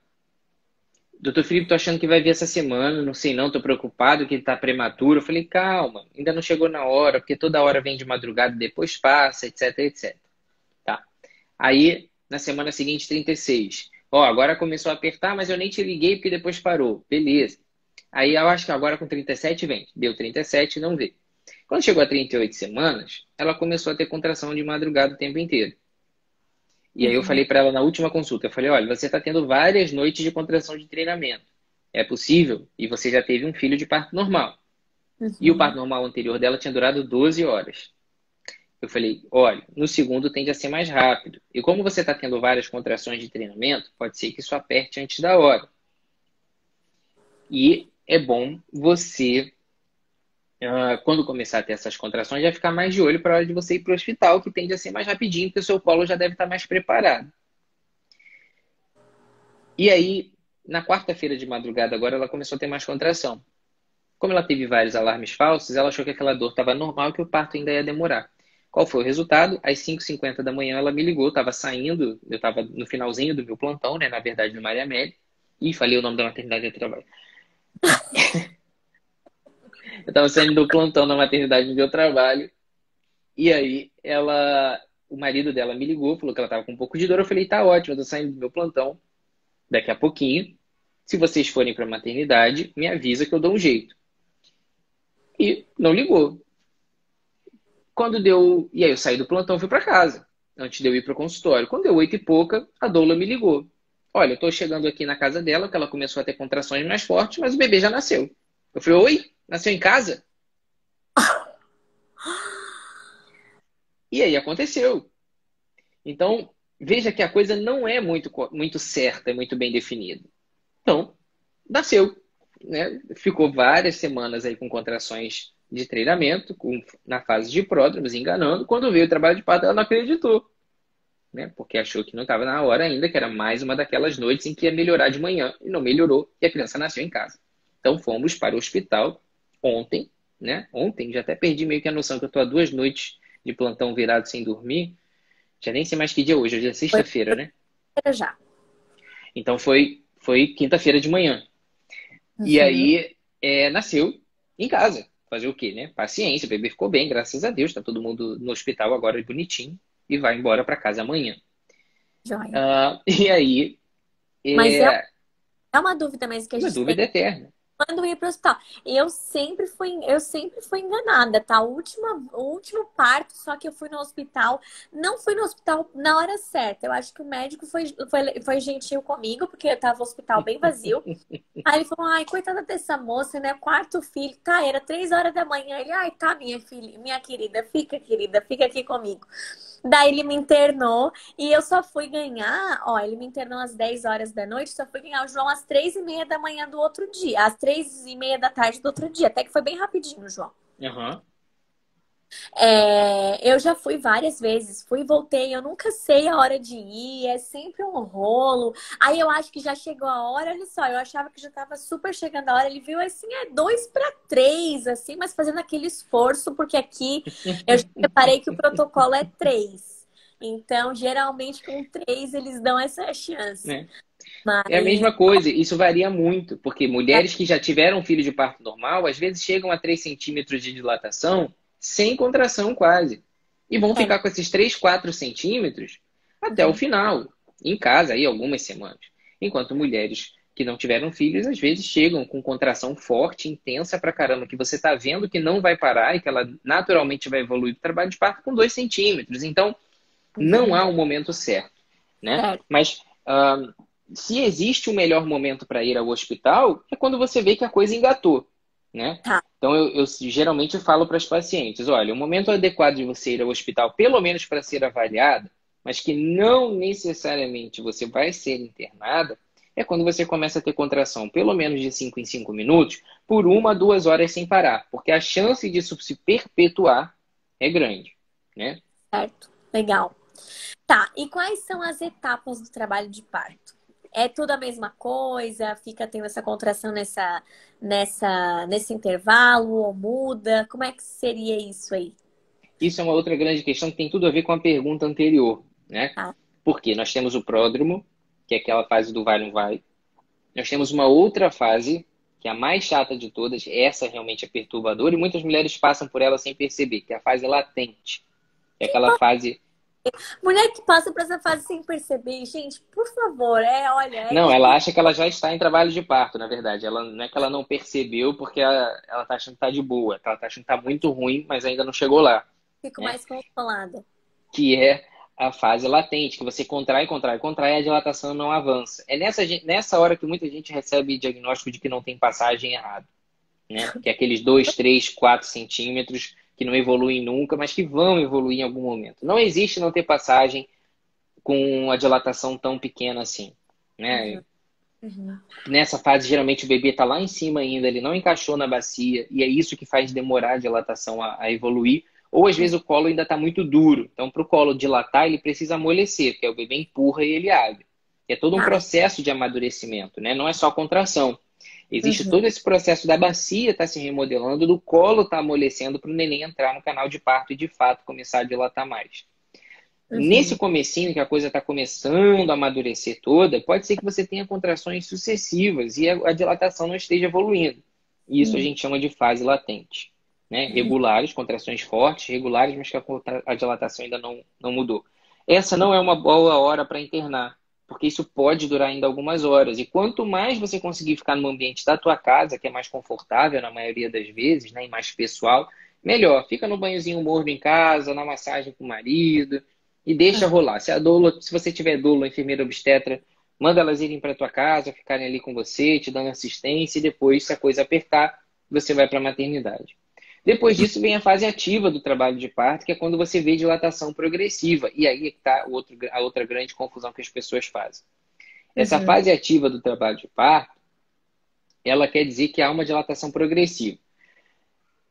Doutor Felipe, tô achando que vai vir essa semana, não sei não, tô preocupado que tá prematuro. Eu falei, calma, ainda não chegou na hora, porque toda hora vem de madrugada e depois passa, etc, etc. Tá. Aí, na semana seguinte, 36. Ó, agora começou a apertar, mas eu nem te liguei porque depois parou. Beleza. Aí eu acho que agora com 37 vem. Deu 37 não vê. Quando chegou a 38 semanas, ela começou a ter contração de madrugada o tempo inteiro. E aí eu uhum. falei para ela na última consulta, eu falei, olha, você está tendo várias noites de contração de treinamento. É possível? E você já teve um filho de parto normal. Uhum. E o parto normal anterior dela tinha durado 12 horas. Eu falei, olha, no segundo tende a ser mais rápido. E como você está tendo várias contrações de treinamento, pode ser que isso aperte antes da hora. E é bom você uh, quando começar a ter essas contrações, já ficar mais de olho para a hora de você ir para o hospital, que tende a ser mais rapidinho, porque o seu colo já deve estar mais preparado. E aí, na quarta-feira de madrugada, agora ela começou a ter mais contração. Como ela teve vários alarmes falsos, ela achou que aquela dor estava normal e que o parto ainda ia demorar. Qual foi o resultado? Às 5h50 da manhã ela me ligou, estava saindo, eu estava no finalzinho do meu plantão, né? Na verdade, no Maria Amélia. Ih, falei o nome da maternidade de trabalho. eu estava saindo do plantão na maternidade onde eu trabalho. E aí, ela, o marido dela me ligou, falou que ela estava com um pouco de dor. Eu falei, tá ótimo, eu tô saindo do meu plantão daqui a pouquinho. Se vocês forem para a maternidade, me avisa que eu dou um jeito. E não ligou. Quando deu. E aí eu saí do plantão fui para casa, antes de eu ir para o consultório. Quando deu oito e pouca, a doula me ligou. Olha, eu estou chegando aqui na casa dela, que ela começou a ter contrações mais fortes, mas o bebê já nasceu. Eu falei, oi? Nasceu em casa? E aí aconteceu. Então, veja que a coisa não é muito, muito certa, muito bem definida. Então, nasceu. Né? Ficou várias semanas aí com contrações de treinamento, com, na fase de pródromos, enganando. Quando veio o trabalho de parto, ela não acreditou. Né? Porque achou que não estava na hora ainda, que era mais uma daquelas noites em que ia melhorar de manhã. E não melhorou, e a criança nasceu em casa. Então fomos para o hospital ontem, né? Ontem, já até perdi meio que a noção que eu estou há duas noites de plantão virado sem dormir. Já nem sei mais que dia é hoje, hoje é sexta-feira, né? Já. Então foi, foi quinta-feira de manhã. Uhum. E aí é, nasceu em casa. Fazer o quê, né? Paciência, o bebê ficou bem, graças a Deus. Tá todo mundo no hospital agora bonitinho e vai embora para casa amanhã. Joia. Uh, e aí. Mas é, é, é uma dúvida mesmo que a gente. Uma dúvida tem. eterna quando ir para o hospital. E eu sempre fui, eu sempre fui enganada, tá? O último, o último parto, só que eu fui no hospital, não fui no hospital na hora certa. Eu acho que o médico foi, foi, foi gentil comigo, porque eu tava no hospital bem vazio. Aí ele falou, ai, coitada dessa moça, né? Quarto filho, tá, era três horas da manhã. Ele, ai, tá, minha filha, minha querida, fica, querida, fica aqui comigo. Daí ele me internou e eu só fui ganhar, ó, ele me internou às 10 horas da noite, só fui ganhar o João às 3 e meia da manhã do outro dia, às 3 e meia da tarde do outro dia, até que foi bem rapidinho, João. Uhum. É, eu já fui várias vezes, fui e voltei, eu nunca sei a hora de ir, é sempre um rolo. Aí eu acho que já chegou a hora, olha só, eu achava que já tava super chegando a hora, ele viu assim, é dois para três, assim, mas fazendo aquele esforço, porque aqui eu já reparei que o protocolo é três. Então, geralmente com três eles dão essa chance. É. Mas... É a mesma coisa, isso varia muito, porque mulheres que já tiveram filho de parto normal, às vezes chegam a 3 centímetros de dilatação sem contração quase. E vão é. ficar com esses 3, 4 centímetros até o final, em casa, aí algumas semanas. Enquanto mulheres que não tiveram filhos, às vezes chegam com contração forte, intensa pra caramba, que você tá vendo que não vai parar e que ela naturalmente vai evoluir para o trabalho de parto com 2 centímetros. Então, não há um momento certo, né? Mas uh, se existe um melhor momento para ir ao hospital, é quando você vê que a coisa engatou. Né? Tá. Então, eu, eu geralmente falo para as pacientes: olha, o momento adequado de você ir ao hospital, pelo menos para ser avaliada, mas que não necessariamente você vai ser internada, é quando você começa a ter contração, pelo menos de 5 em 5 minutos, por uma, duas horas sem parar, porque a chance disso se perpetuar é grande. Né? Certo, legal. Tá, e quais são as etapas do trabalho de parto? É tudo a mesma coisa? Fica tendo essa contração nessa, nessa, nesse intervalo ou muda? Como é que seria isso aí? Isso é uma outra grande questão que tem tudo a ver com a pergunta anterior, né? Ah. Porque nós temos o pródromo, que é aquela fase do vai não vai. Nós temos uma outra fase, que é a mais chata de todas, essa realmente é perturbadora, e muitas mulheres passam por ela sem perceber, que é a fase latente. É aquela fase Mulher que passa por essa fase sem perceber, gente, por favor, é, olha. É não, ela acha que ela já está em trabalho de parto, na verdade. Ela não é que ela não percebeu porque ela, ela tá achando que tá de boa. Ela tá achando que tá muito ruim, mas ainda não chegou lá. Fico né? mais controlada. Que é a fase latente, que você contrai, contrai, contrai a dilatação não avança. É nessa, nessa hora que muita gente recebe diagnóstico de que não tem passagem errada. Né? Que é aqueles 2, 3, 4 centímetros que não evoluem nunca, mas que vão evoluir em algum momento. Não existe não ter passagem com a dilatação tão pequena assim, né? Uhum. Uhum. Nessa fase, geralmente o bebê está lá em cima ainda, ele não encaixou na bacia, e é isso que faz demorar a dilatação a, a evoluir. Ou às vezes o colo ainda está muito duro. Então, para o colo dilatar, ele precisa amolecer, porque o bebê empurra e ele abre. É todo um ah. processo de amadurecimento, né? Não é só contração. Existe uhum. todo esse processo da bacia está se remodelando, do colo está amolecendo para o neném entrar no canal de parto e de fato começar a dilatar mais. Uhum. Nesse comecinho, que a coisa está começando a amadurecer toda, pode ser que você tenha contrações sucessivas e a, a dilatação não esteja evoluindo. E isso uhum. a gente chama de fase latente. Né? Uhum. Regulares, contrações fortes, regulares, mas que a, a dilatação ainda não, não mudou. Essa não é uma boa hora para internar, porque isso pode durar ainda algumas horas. E quanto mais você conseguir ficar no ambiente da tua casa, que é mais confortável na maioria das vezes, né, e mais pessoal, melhor. Fica no banhozinho morno em casa, na massagem com o marido, e deixa rolar. Se a doula, se você tiver doula, enfermeira obstetra, manda elas irem para tua casa, ficarem ali com você, te dando assistência e depois, se a coisa apertar, você vai para a maternidade. Depois disso vem a fase ativa do trabalho de parto, que é quando você vê dilatação progressiva. E aí está a outra grande confusão que as pessoas fazem. Essa uhum. fase ativa do trabalho de parto, ela quer dizer que há uma dilatação progressiva.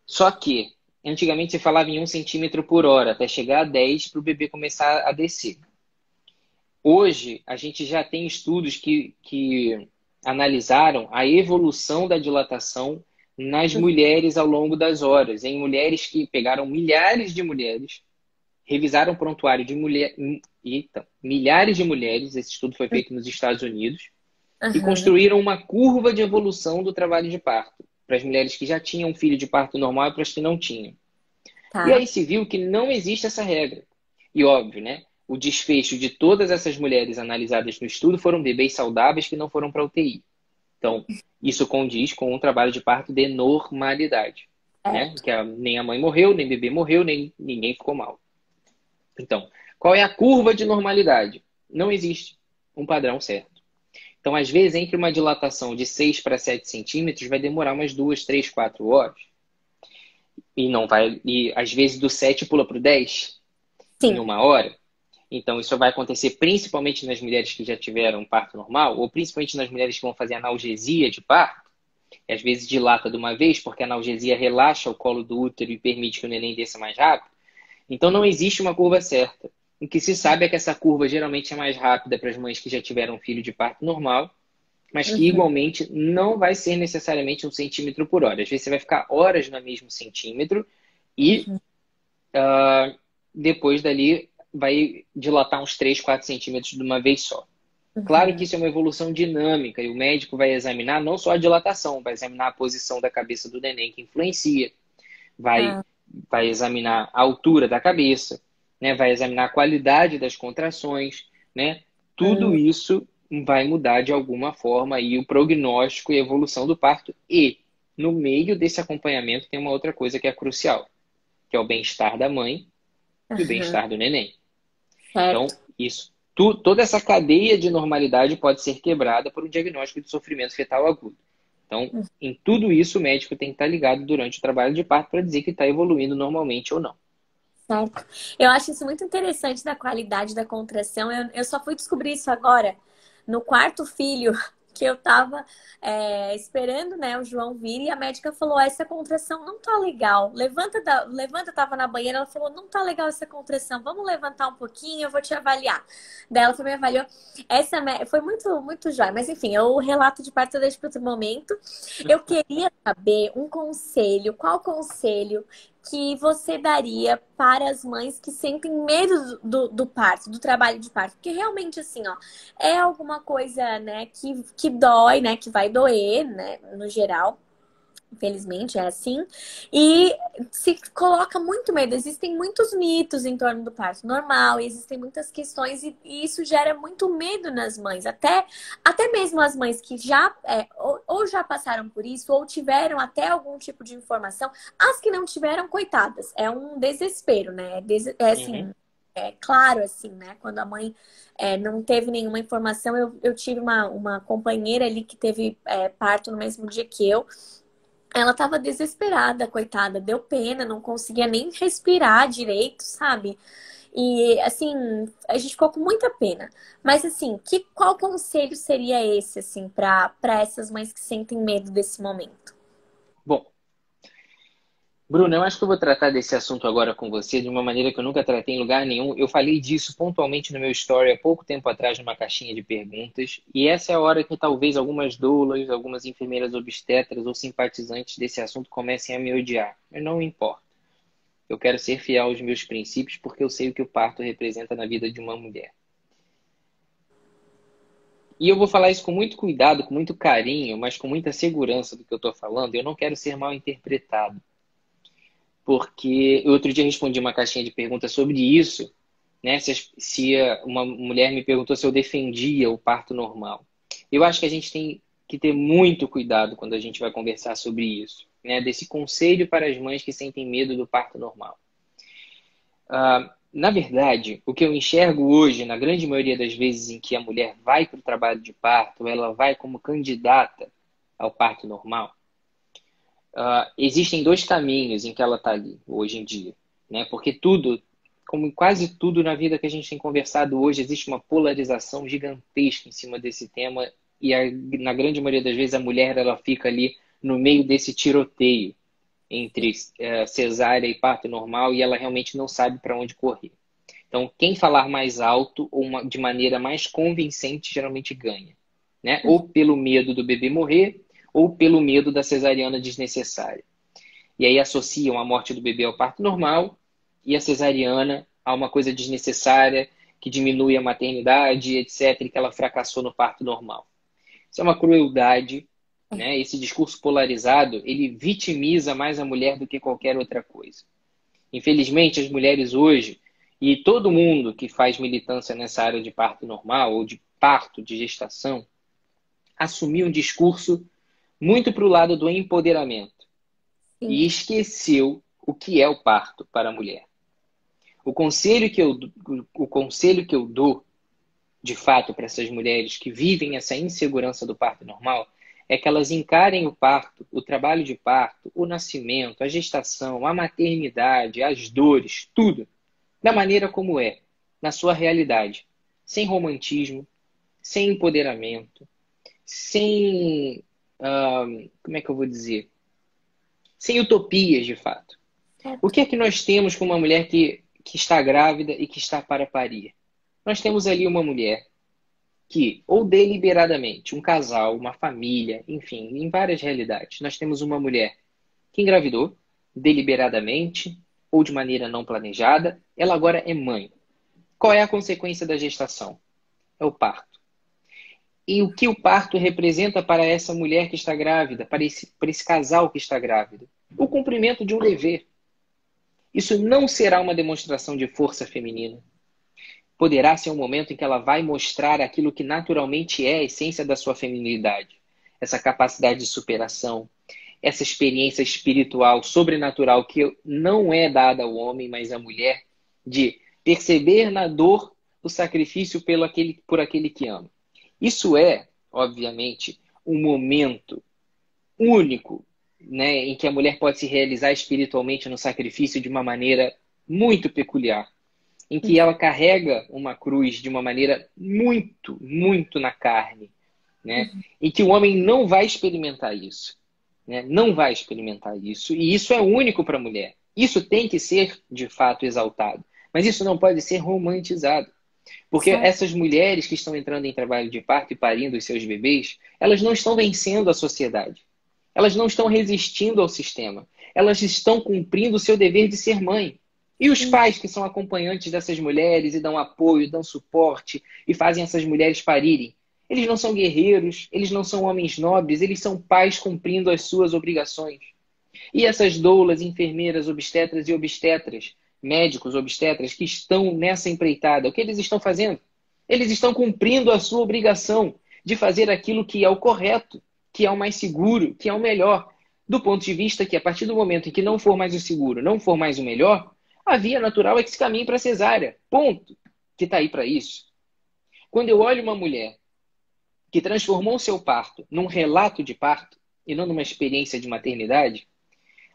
Só que Antigamente se falava em um centímetro por hora, até chegar a 10 para o bebê começar a descer. Hoje, a gente já tem estudos que, que analisaram a evolução da dilatação nas mulheres ao longo das horas. Em mulheres que pegaram milhares de mulheres, revisaram o prontuário de mulher, eita, milhares de mulheres, esse estudo foi feito nos Estados Unidos, uhum. e construíram uma curva de evolução do trabalho de parto para as mulheres que já tinham filho de parto normal e para as que não tinham. Tá. E aí se viu que não existe essa regra. E óbvio, né? O desfecho de todas essas mulheres analisadas no estudo foram bebês saudáveis que não foram para UTI. Então, isso condiz com um trabalho de parto de normalidade. É. Né? Que a, nem a mãe morreu, nem o bebê morreu, nem ninguém ficou mal. Então, qual é a curva de normalidade? Não existe um padrão certo. Então, às vezes, entre uma dilatação de 6 para 7 centímetros, vai demorar umas 2, 3, 4 horas. E não vai. E às vezes do 7 pula para o 10 Sim. em uma hora. Então, isso vai acontecer principalmente nas mulheres que já tiveram parto normal, ou principalmente nas mulheres que vão fazer analgesia de parto. E às vezes dilata de uma vez, porque a analgesia relaxa o colo do útero e permite que o neném desça mais rápido. Então, não existe uma curva certa. O que se sabe é que essa curva geralmente é mais rápida para as mães que já tiveram um filho de parto normal, mas que uhum. igualmente não vai ser necessariamente um centímetro por hora. Às vezes você vai ficar horas no mesmo centímetro e uhum. uh, depois dali vai dilatar uns 3, 4 centímetros de uma vez só. Uhum. Claro que isso é uma evolução dinâmica e o médico vai examinar não só a dilatação, vai examinar a posição da cabeça do neném que influencia, vai, ah. vai examinar a altura da cabeça, né? Vai examinar a qualidade das contrações, né? Tudo uhum. isso vai mudar de alguma forma aí o prognóstico e evolução do parto. E no meio desse acompanhamento tem uma outra coisa que é crucial, que é o bem-estar da mãe e o bem-estar do neném. Certo. Então, isso, tu, toda essa cadeia de normalidade pode ser quebrada por um diagnóstico de sofrimento fetal agudo. Então, uhum. em tudo isso, o médico tem que estar ligado durante o trabalho de parto para dizer que está evoluindo normalmente ou não. Certo. Eu acho isso muito interessante da qualidade da contração. Eu, eu só fui descobrir isso agora no quarto filho que eu tava é, esperando, né, o João vir e a médica falou: essa contração não tá legal. Levanta, da, levanta, tava na banheira, ela falou: não tá legal essa contração, vamos levantar um pouquinho, eu vou te avaliar. Daí ela foi me avaliou. Essa foi muito, muito jóia, mas enfim, é o relato de parto desde outro momento. Eu queria saber um conselho, qual conselho que você daria para as mães que sentem medo do, do parto, do trabalho de parto? Porque realmente, assim, ó, é alguma coisa, né, que, que dói, né, que vai doer, né, no geral. Infelizmente é assim. E se coloca muito medo. Existem muitos mitos em torno do parto normal, existem muitas questões, e, e isso gera muito medo nas mães. Até, até mesmo as mães que já é, ou, ou, já passaram por isso, ou tiveram até algum tipo de informação. As que não tiveram, coitadas. É um desespero, né? É, é assim. Uhum. É claro, assim, né? Quando a mãe é, não teve nenhuma informação, eu, eu tive uma, uma companheira ali que teve é, parto no mesmo dia que eu ela tava desesperada, coitada, deu pena, não conseguia nem respirar direito, sabe? E assim, a gente ficou com muita pena. Mas assim, que qual conselho seria esse assim para essas mães que sentem medo desse momento? Bruno, eu acho que eu vou tratar desse assunto agora com você de uma maneira que eu nunca tratei em lugar nenhum. Eu falei disso pontualmente no meu story há pouco tempo atrás, numa caixinha de perguntas. E essa é a hora que talvez algumas doulas, algumas enfermeiras obstetras ou simpatizantes desse assunto comecem a me odiar. Mas não importa. Eu quero ser fiel aos meus princípios porque eu sei o que o parto representa na vida de uma mulher. E eu vou falar isso com muito cuidado, com muito carinho, mas com muita segurança do que eu estou falando. Eu não quero ser mal interpretado porque outro dia respondi uma caixinha de perguntas sobre isso, né? Se, se uma mulher me perguntou se eu defendia o parto normal. Eu acho que a gente tem que ter muito cuidado quando a gente vai conversar sobre isso, né? Desse conselho para as mães que sentem medo do parto normal. Uh, na verdade, o que eu enxergo hoje, na grande maioria das vezes em que a mulher vai para o trabalho de parto, ela vai como candidata ao parto normal, uh, existem dois caminhos em que ela está ali hoje em dia, né? Porque tudo, como quase tudo na vida que a gente tem conversado hoje, existe uma polarização gigantesca em cima desse tema e a, na grande maioria das vezes a mulher ela fica ali no meio desse tiroteio entre uh, cesárea e parto normal e ela realmente não sabe para onde correr. Então, quem falar mais alto ou uma, de maneira mais convincente geralmente ganha, né? Ou pelo medo do bebê morrer, ou pelo medo da cesariana desnecessária. E aí associam a morte do bebê ao parto normal e a cesariana a uma coisa desnecessária que diminui a maternidade, etc., e que ela fracassou no parto normal. Isso é uma crueldade, né? Esse discurso polarizado, ele vitimiza mais a mulher do que qualquer outra coisa. Infelizmente, as mulheres hoje, e todo mundo que faz militância nessa área de parto normal ou de parto, de gestação, assumiu um discurso muito para o lado do empoderamento Sim. e esqueceu o que é o parto para a mulher. O conselho que eu, o conselho que eu dou, de fato, para essas mulheres que vivem essa insegurança do parto normal, é que elas encarem o parto, o trabalho de parto, o nascimento, a gestação, a maternidade, as dores, tudo, da maneira como é, na sua realidade, sem romantismo, sem empoderamento, sem como é que eu vou dizer? Sem utopias, de fato. O que é que nós temos com uma mulher que, que está grávida e que está para parir? Nós temos ali uma mulher que, ou deliberadamente, um casal, uma família, enfim, em várias realidades, nós temos uma mulher que engravidou deliberadamente ou de maneira não planejada, ela agora é mãe. Qual é a consequência da gestação? É o parto e o que o parto representa para essa mulher que está grávida, para esse, para esse casal que está grávido? O cumprimento de um dever. Isso não será uma demonstração de força feminina. Poderá ser um momento em que ela vai mostrar aquilo que naturalmente é a essência da sua feminilidade. Essa capacidade de superação, essa experiência espiritual, sobrenatural, que não é dada ao homem, mas à mulher, de perceber na dor o sacrifício pelo aquele, por aquele que ama. Isso é, obviamente, um momento único né, em que a mulher pode se realizar espiritualmente no sacrifício de uma maneira muito peculiar, em que ela carrega uma cruz de uma maneira muito, muito na carne, né, uhum. em que o homem não vai experimentar isso, né, não vai experimentar isso, e isso é único para a mulher. Isso tem que ser de fato exaltado, mas isso não pode ser romantizado. Porque Sim. essas mulheres que estão entrando em trabalho de parto e parindo os seus bebês, elas não estão vencendo a sociedade. Elas não estão resistindo ao sistema. Elas estão cumprindo o seu dever de ser mãe. E os pais que são acompanhantes dessas mulheres e dão apoio, dão suporte e fazem essas mulheres parirem. Eles não são guerreiros, eles não são homens nobres, eles são pais cumprindo as suas obrigações. E essas doulas, enfermeiras, obstetras e obstetras médicos, obstetras que estão nessa empreitada, o que eles estão fazendo? Eles estão cumprindo a sua obrigação de fazer aquilo que é o correto, que é o mais seguro, que é o melhor. Do ponto de vista que, a partir do momento em que não for mais o seguro, não for mais o melhor, a via natural é que se caminhe para a cesárea. Ponto. Que está aí para isso. Quando eu olho uma mulher que transformou o seu parto num relato de parto e não numa experiência de maternidade,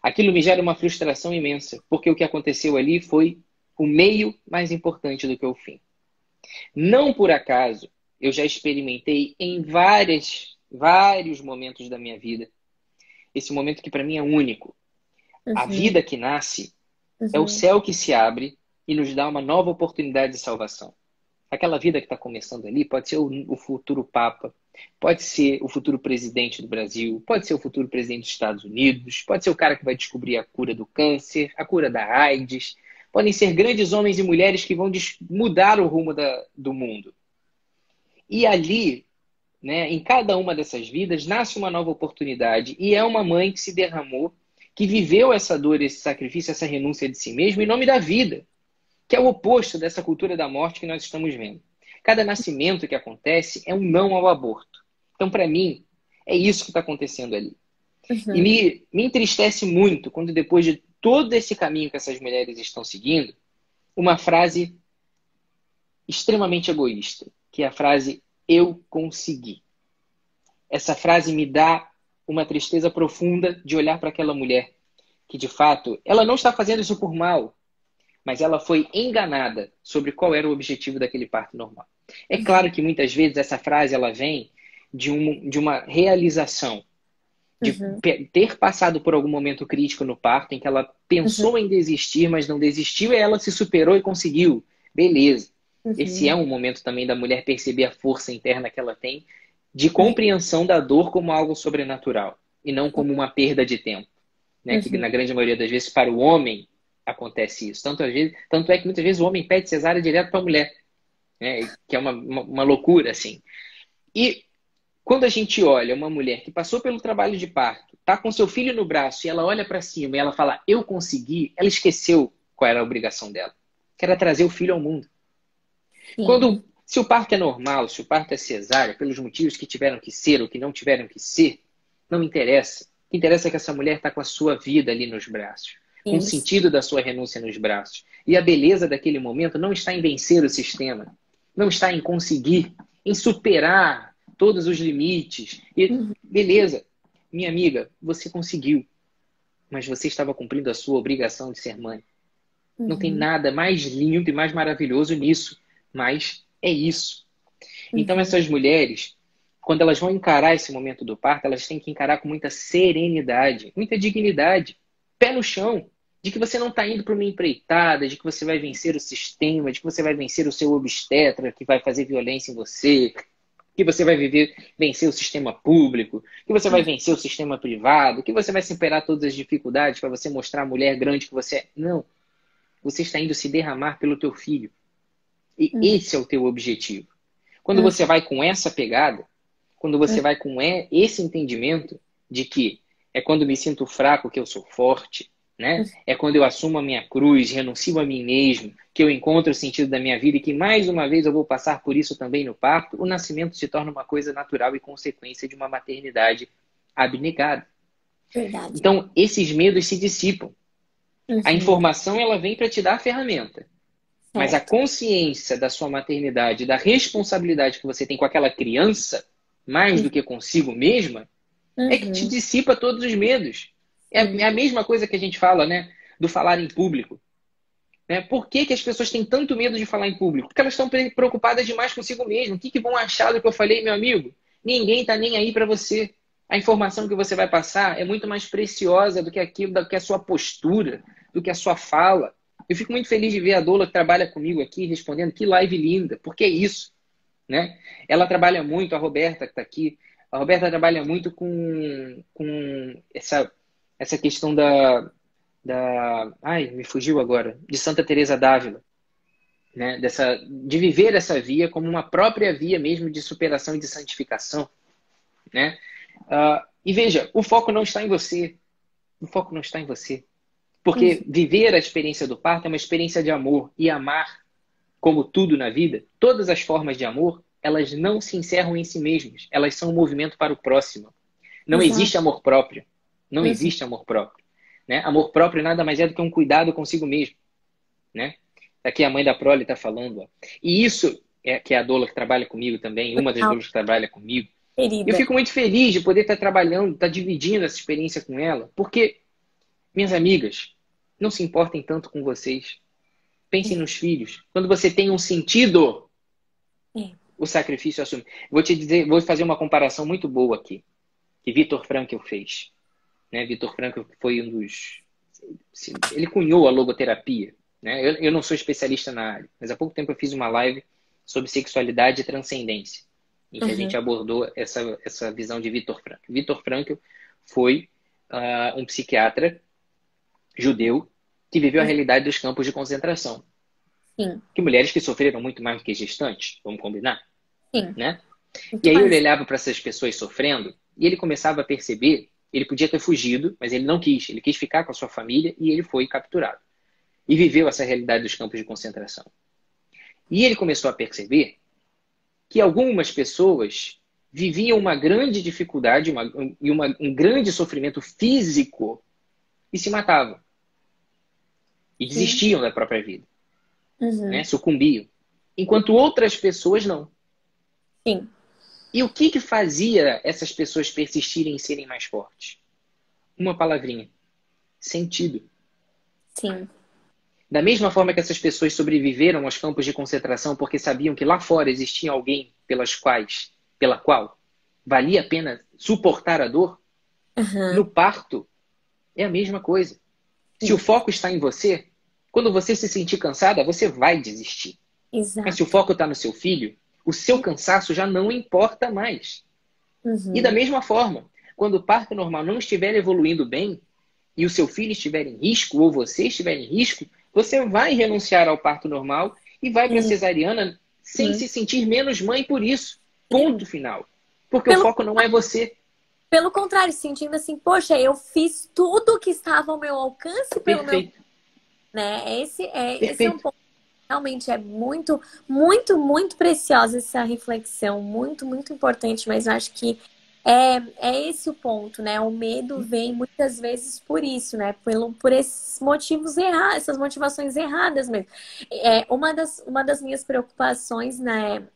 aquilo me gera uma frustração imensa, porque o que aconteceu ali foi o meio mais importante do que o fim. Não por acaso, eu já experimentei em várias, vários momentos da minha vida esse momento que para mim é único. Uhum. A vida que nasce uhum. é o uhum. céu que se abre e nos dá uma nova oportunidade de salvação. Aquela vida que está começando ali pode ser o, o futuro Papa, pode ser o futuro presidente do Brasil, pode ser o futuro presidente dos Estados Unidos, pode ser o cara que vai descobrir a cura do câncer, a cura da AIDS, podem ser grandes homens e mulheres que vão mudar o rumo da, do mundo. E ali, né, em cada uma dessas vidas, nasce uma nova oportunidade. E é uma mãe que se derramou, que viveu essa dor, esse sacrifício, essa renúncia de si mesmo em nome da vida, que é o oposto dessa cultura da morte que nós estamos vendo. Cada nascimento que acontece é um não ao aborto. Então, para mim, é isso que está acontecendo ali. Uhum. E me, me entristece muito quando, depois de todo esse caminho que essas mulheres estão seguindo, uma frase extremamente egoísta, que é a frase eu consegui. Essa frase me dá uma tristeza profunda de olhar para aquela mulher que de fato, ela não está fazendo isso por mal, mas ela foi enganada sobre qual era o objetivo daquele parto normal. É claro que muitas vezes essa frase ela vem de, um, de uma realização de uhum. ter passado por algum momento crítico no parto, em que ela pensou uhum. em desistir, mas não desistiu, e ela se superou e conseguiu. Beleza. Uhum. Esse é um momento também da mulher perceber a força interna que ela tem de compreensão da dor como algo sobrenatural e não como uma perda de tempo. Né? Que uhum. na grande maioria das vezes, para o homem, acontece isso. Tanto, vezes, tanto é que muitas vezes o homem pede cesárea direto para a mulher, né? que é uma, uma, uma loucura, assim. E quando a gente olha uma mulher que passou pelo trabalho de parto, tá com seu filho no braço e ela olha para cima e ela fala, eu consegui, ela esqueceu qual era a obrigação dela, que era trazer o filho ao mundo. Sim. Quando, se o parto é normal, se o parto é cesárea, pelos motivos que tiveram que ser ou que não tiveram que ser, não interessa. O que interessa é que essa mulher está com a sua vida ali nos braços, com o sentido da sua renúncia nos braços. E a beleza daquele momento não está em vencer o sistema, não está em conseguir, em superar todos os limites. E, uhum. beleza, minha amiga, você conseguiu. Mas você estava cumprindo a sua obrigação de ser mãe. Uhum. Não tem uhum. nada mais lindo e mais maravilhoso nisso. Mas é isso. Uhum. Então, essas mulheres, quando elas vão encarar esse momento do parto, elas têm que encarar com muita serenidade, muita dignidade, pé no chão, de que você não está indo para uma empreitada, de que você vai vencer o sistema, de que você vai vencer o seu obstetra que vai fazer violência em você, que você vai viver, vencer o sistema público, que você vai vencer o sistema privado, que você vai superar todas as dificuldades para você mostrar a mulher grande que você é. Não. Você está indo se derramar pelo teu filho. E hum. esse é o teu objetivo. Quando hum. você vai com essa pegada, quando você hum. vai com esse entendimento de que é quando me sinto fraco que eu sou forte, né? Hum. É quando eu assumo a minha cruz, renuncio a mim mesmo, que eu encontro o sentido da minha vida e que mais uma vez eu vou passar por isso também no parto, o nascimento se torna uma coisa natural e consequência de uma maternidade abnegada. Verdade. Então, esses medos se dissipam. Uhum. A informação ela vem para te dar a ferramenta. Certo. Mas a consciência da sua maternidade, da responsabilidade que você tem com aquela criança, mais uhum. do que consigo mesma, uhum. é que te uhum. dissipa todos os medos. É, é a mesma coisa que a gente fala, né? Do falar em público. Né? Por que, que as pessoas têm tanto medo de falar em público? Porque elas estão preocupadas demais consigo mesmo. O que, que vão achar do que eu falei, meu amigo? Ninguém está nem aí para você. A informação que você vai passar é muito mais preciosa do que aquilo, do que a sua postura, do que a sua fala. Eu fico muito feliz de ver a Dola que trabalha comigo aqui respondendo. Que live linda, porque é isso. Né? Ela trabalha muito, a Roberta que está aqui, a Roberta trabalha muito com, com essa, essa questão da, da. Ai, me fugiu agora. De Santa Teresa d'Ávila. Né? Dessa, de viver essa via como uma própria via mesmo de superação e de santificação. Né? Uh, e veja, o foco não está em você. O foco não está em você. Porque uhum. viver a experiência do parto é uma experiência de amor. E amar, como tudo na vida, todas as formas de amor, elas não se encerram em si mesmas. Elas são um movimento para o próximo. Não Exato. existe amor próprio. Não existe amor próprio. Né? Amor próprio nada mais é do que um cuidado consigo mesmo. Né? Aqui a mãe da Prole está falando. Ó. E isso é que é a Dola que trabalha comigo também, uma das Dolas que trabalha comigo. Querida. Eu fico muito feliz de poder estar trabalhando, estar dividindo essa experiência com ela, porque, minhas amigas, não se importem tanto com vocês. Pense nos filhos. Quando você tem um sentido, É. o sacrifício assume. Vou te dizer, vou fazer uma comparação muito boa aqui, que Vitor Frankl fez. Né? Vitor Frankl foi um dos. Ele cunhou a logoterapia. Né? Eu, eu não sou especialista na área, mas há pouco tempo eu fiz uma live sobre sexualidade e transcendência, em que a Uhum. gente abordou essa, essa visão de Vitor Frankl. Vitor Frankl foi ah, um psiquiatra judeu que viveu a Uhum. realidade dos campos de concentração. Sim, Que mulheres que sofreram muito mais do que gestantes, vamos combinar, sim. né? Muito E aí mais. ele olhava para essas pessoas sofrendo e ele começava a perceber, ele podia ter fugido, mas ele não quis. Ele quis ficar com a sua família e ele foi capturado. E viveu essa realidade dos campos de concentração. E ele começou a perceber que algumas pessoas viviam uma grande dificuldade uma- e uma- um grande sofrimento físico e se matavam. E desistiam da própria vida, Uhum. né? sucumbiam. Enquanto outras pessoas não. Sim. E o que, que fazia essas pessoas persistirem em serem mais fortes? Uma palavrinha: sentido. Sim. Da mesma forma que essas pessoas sobreviveram aos campos de concentração porque sabiam que lá fora existia alguém pelas quais, pela qual valia a pena suportar a dor, Uhum. no parto é a mesma coisa. Se Sim. o foco está em você, quando você se sentir cansada, você vai desistir. Exato. Mas se o foco está no seu filho, o seu cansaço já não importa mais. Uhum. E da mesma forma, quando o parto normal não estiver evoluindo bem e o seu filho estiver em risco ou você estiver em risco, você vai renunciar ao parto normal e vai para cesariana sem Sim. se sentir menos mãe por isso. Ponto final. Porque Pelo- o foco não é você. Pelo contrário, sentindo assim, poxa, eu fiz tudo que estava ao meu alcance pelo meu Perfeito. né? Esse é, esse é Perfeito. um ponto. Realmente é muito, muito, muito preciosa essa reflexão, muito, muito importante, mas eu acho que é, é esse o ponto, né? O medo vem muitas vezes por isso, né? Pelo, por esses motivos errados, essas motivações erradas mesmo. É, uma, das, uma das minhas preocupações, né?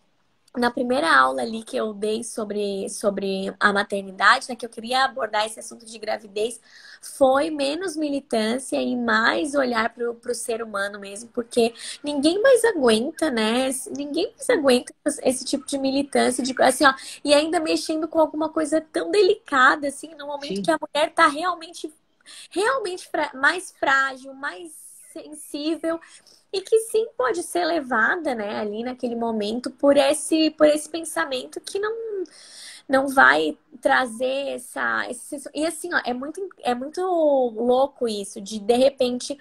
Na primeira aula ali que eu dei sobre, sobre a maternidade, né, que eu queria abordar esse assunto de gravidez, foi menos militância e mais olhar para o ser humano mesmo, porque ninguém mais aguenta, né? Ninguém mais aguenta esse tipo de militância, de, assim, ó, e ainda mexendo com alguma coisa tão delicada, assim, no momento Sim. que a mulher tá realmente, realmente mais frágil, mais sensível e que sim pode ser levada, né, ali naquele momento por esse por esse pensamento que não não vai trazer essa esse, e assim, ó, é muito é muito louco isso de de repente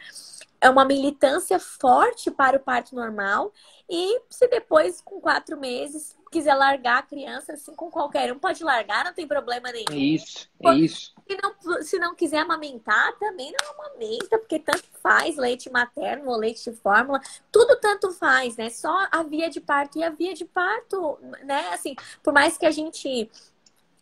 é uma militância forte para o parto normal e se depois com quatro meses quiser largar a criança assim com qualquer um pode largar não tem problema nenhum É isso, é isso. Se não, se não quiser amamentar, também não amamenta, porque tanto faz leite materno ou leite de fórmula, tudo tanto faz, né? Só a via de parto. E a via de parto, né? Assim, por mais que a gente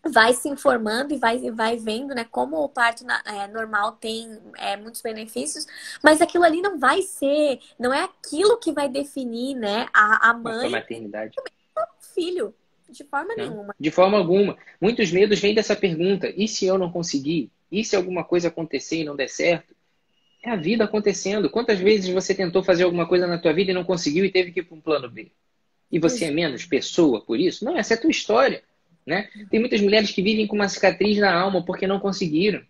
vai se informando e vai, vai vendo, né, como o parto na- é, normal tem é, muitos benefícios, mas aquilo ali não vai ser, não é aquilo que vai definir, né, a, a mãe maternidade. e o filho, de forma Não. nenhuma. De forma alguma. Muitos medos vêm dessa pergunta: e se eu não conseguir? E se alguma coisa acontecer e não der certo? É a vida acontecendo. Quantas vezes você tentou fazer alguma coisa na tua vida e não conseguiu e teve que ir para um plano B? E você é menos pessoa por isso? Não, essa é a tua história. Né? Tem muitas mulheres que vivem com uma cicatriz na alma porque não conseguiram.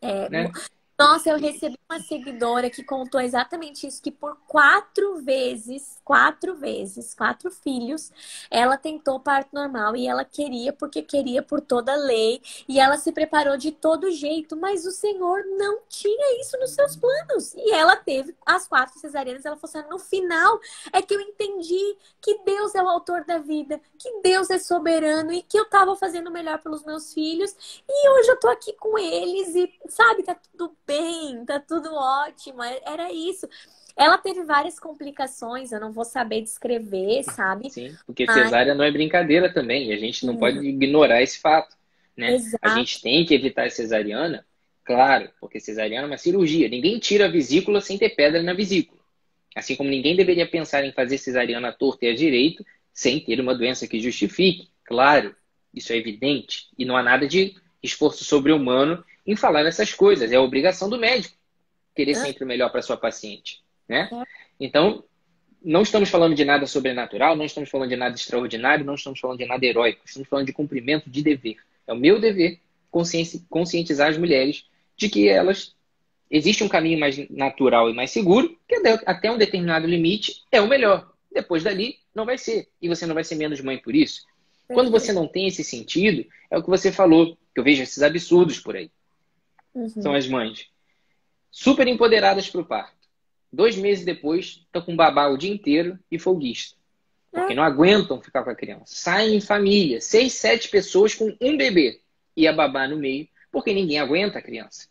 É, Né? Nossa, eu recebi uma seguidora que contou exatamente isso, que por quatro vezes, quatro vezes, quatro filhos, ela tentou parto normal e ela queria porque queria por toda lei e ela se preparou de todo jeito, mas o Senhor não tinha isso nos seus planos. E ela teve as quatro cesarianas, ela falou assim, no final é que eu entendi que Deus é o autor da vida, que Deus é soberano e que eu tava fazendo melhor pelos meus filhos e hoje eu tô aqui com eles e, sabe, tá tudo bem, tá tudo ótimo. é- Era isso. Ela teve várias complicações, eu não vou saber descrever, sabe? Sim, porque Ai. cesárea não é brincadeira também. E a gente não Sim. pode ignorar esse fato. Né? Exato. A gente tem que evitar a cesariana, claro, porque cesariana é uma cirurgia. Ninguém tira a vesícula sem ter pedra na vesícula. Assim como ninguém deveria pensar em fazer cesariana à torta e à direito sem ter uma doença que justifique. Claro, isso é evidente. E não há nada de esforço sobre-humano em falar essas coisas. É a obrigação do médico querer É. sempre o melhor para sua paciente. Né? Então, não estamos falando de nada sobrenatural, não estamos falando de nada extraordinário, não estamos falando de nada heróico, estamos falando de cumprimento de dever. É o meu dever conscientizar as mulheres de que elas existe um caminho mais natural e mais seguro, que até um determinado limite é o melhor. Depois dali, não vai ser. E você não vai ser menos mãe por isso. Quando você não tem esse sentido, é o que você falou, que eu vejo esses absurdos por aí. Uhum. São as mães super empoderadas para o parto. Dois meses depois, estão com babá o dia inteiro e folguista. Porque é. não aguentam ficar com a criança. Saem em família, seis, sete pessoas com um bebê e a babá no meio, porque ninguém aguenta a criança.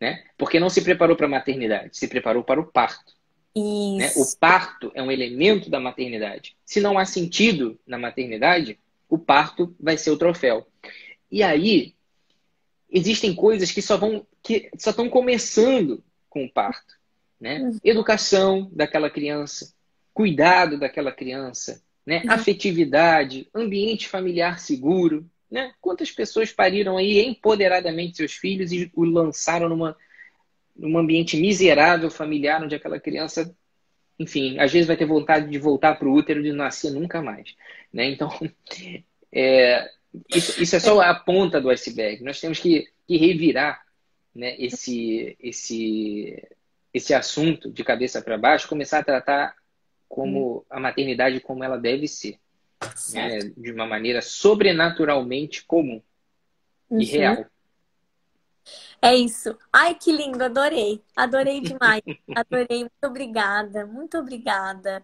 Né? Porque não se preparou para a maternidade, se preparou para o parto. Né? O parto é um elemento da maternidade. Se não há sentido na maternidade, o parto vai ser o troféu. E aí existem coisas que só vão que só estão começando com o parto, né? Educação daquela criança, cuidado daquela criança, né? Uhum. Afetividade, ambiente familiar seguro, né? Quantas pessoas pariram aí empoderadamente seus filhos e o lançaram numa num ambiente miserável familiar onde aquela criança, enfim, às vezes vai ter vontade de voltar para o útero e não nascer nunca mais, né? Então, é, isso, isso, é só a ponta do iceberg. Nós temos que, que revirar né, esse, esse, esse assunto de cabeça para baixo, começar a tratar como a maternidade como ela deve ser, né, de uma maneira sobrenaturalmente comum uhum. e real. É isso. Ai, que lindo, adorei. Adorei demais. Adorei. Muito obrigada. Muito obrigada.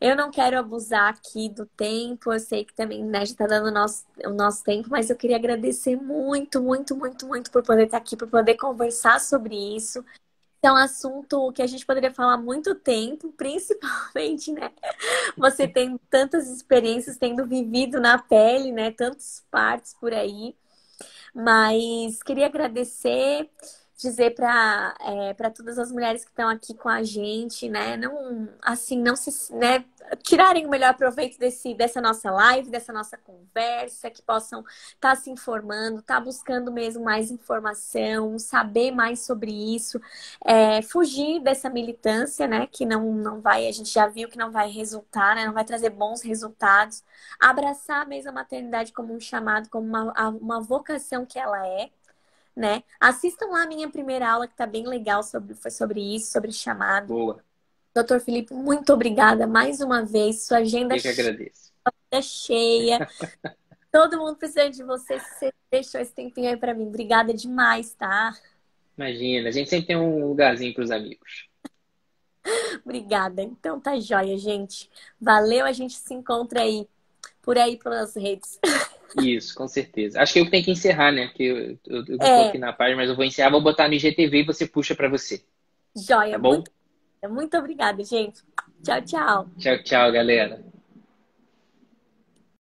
Eu não quero abusar aqui do tempo. Eu sei que também né, já está dando o nosso, o nosso tempo, mas eu queria agradecer muito, muito, muito, muito por poder estar aqui, por poder conversar sobre isso. É um assunto que a gente poderia falar muito tempo, principalmente, né? Você tem tantas experiências, tendo vivido na pele, né? Tantos partes por aí. Mas queria agradecer, dizer para é, para todas as mulheres que estão aqui com a gente, né? Não assim, não se, né, tirarem o melhor proveito desse, dessa nossa live, dessa nossa conversa, que possam estar tá se informando, estar tá buscando mesmo mais informação, saber mais sobre isso, é, fugir dessa militância, né, que não, não vai, a gente já viu que não vai resultar, né, não vai trazer bons resultados, abraçar mesmo a maternidade como um chamado, como uma, uma vocação que ela é, né? Assistam lá a minha primeira aula, que tá bem legal sobre, foi sobre isso, sobre chamado. Boa. Doutor Felipe, muito obrigada mais uma vez. Sua agenda Eu que agradeço. Cheia, cheia. Todo mundo precisa de você. Você deixou esse tempinho aí para mim. Obrigada demais, tá? Imagina, a gente sempre tem um lugarzinho para os amigos. Obrigada. Então tá jóia, gente. Valeu, a gente se encontra aí por aí pelas redes. Isso, com certeza. Acho que eu tenho que encerrar, né? Porque eu, eu, eu é. tô aqui na página, mas eu vou encerrar, vou botar no IGTV e você puxa para você. Jóia, tá bom? Muito, muito obrigada, gente. Tchau, tchau. Tchau, tchau, galera.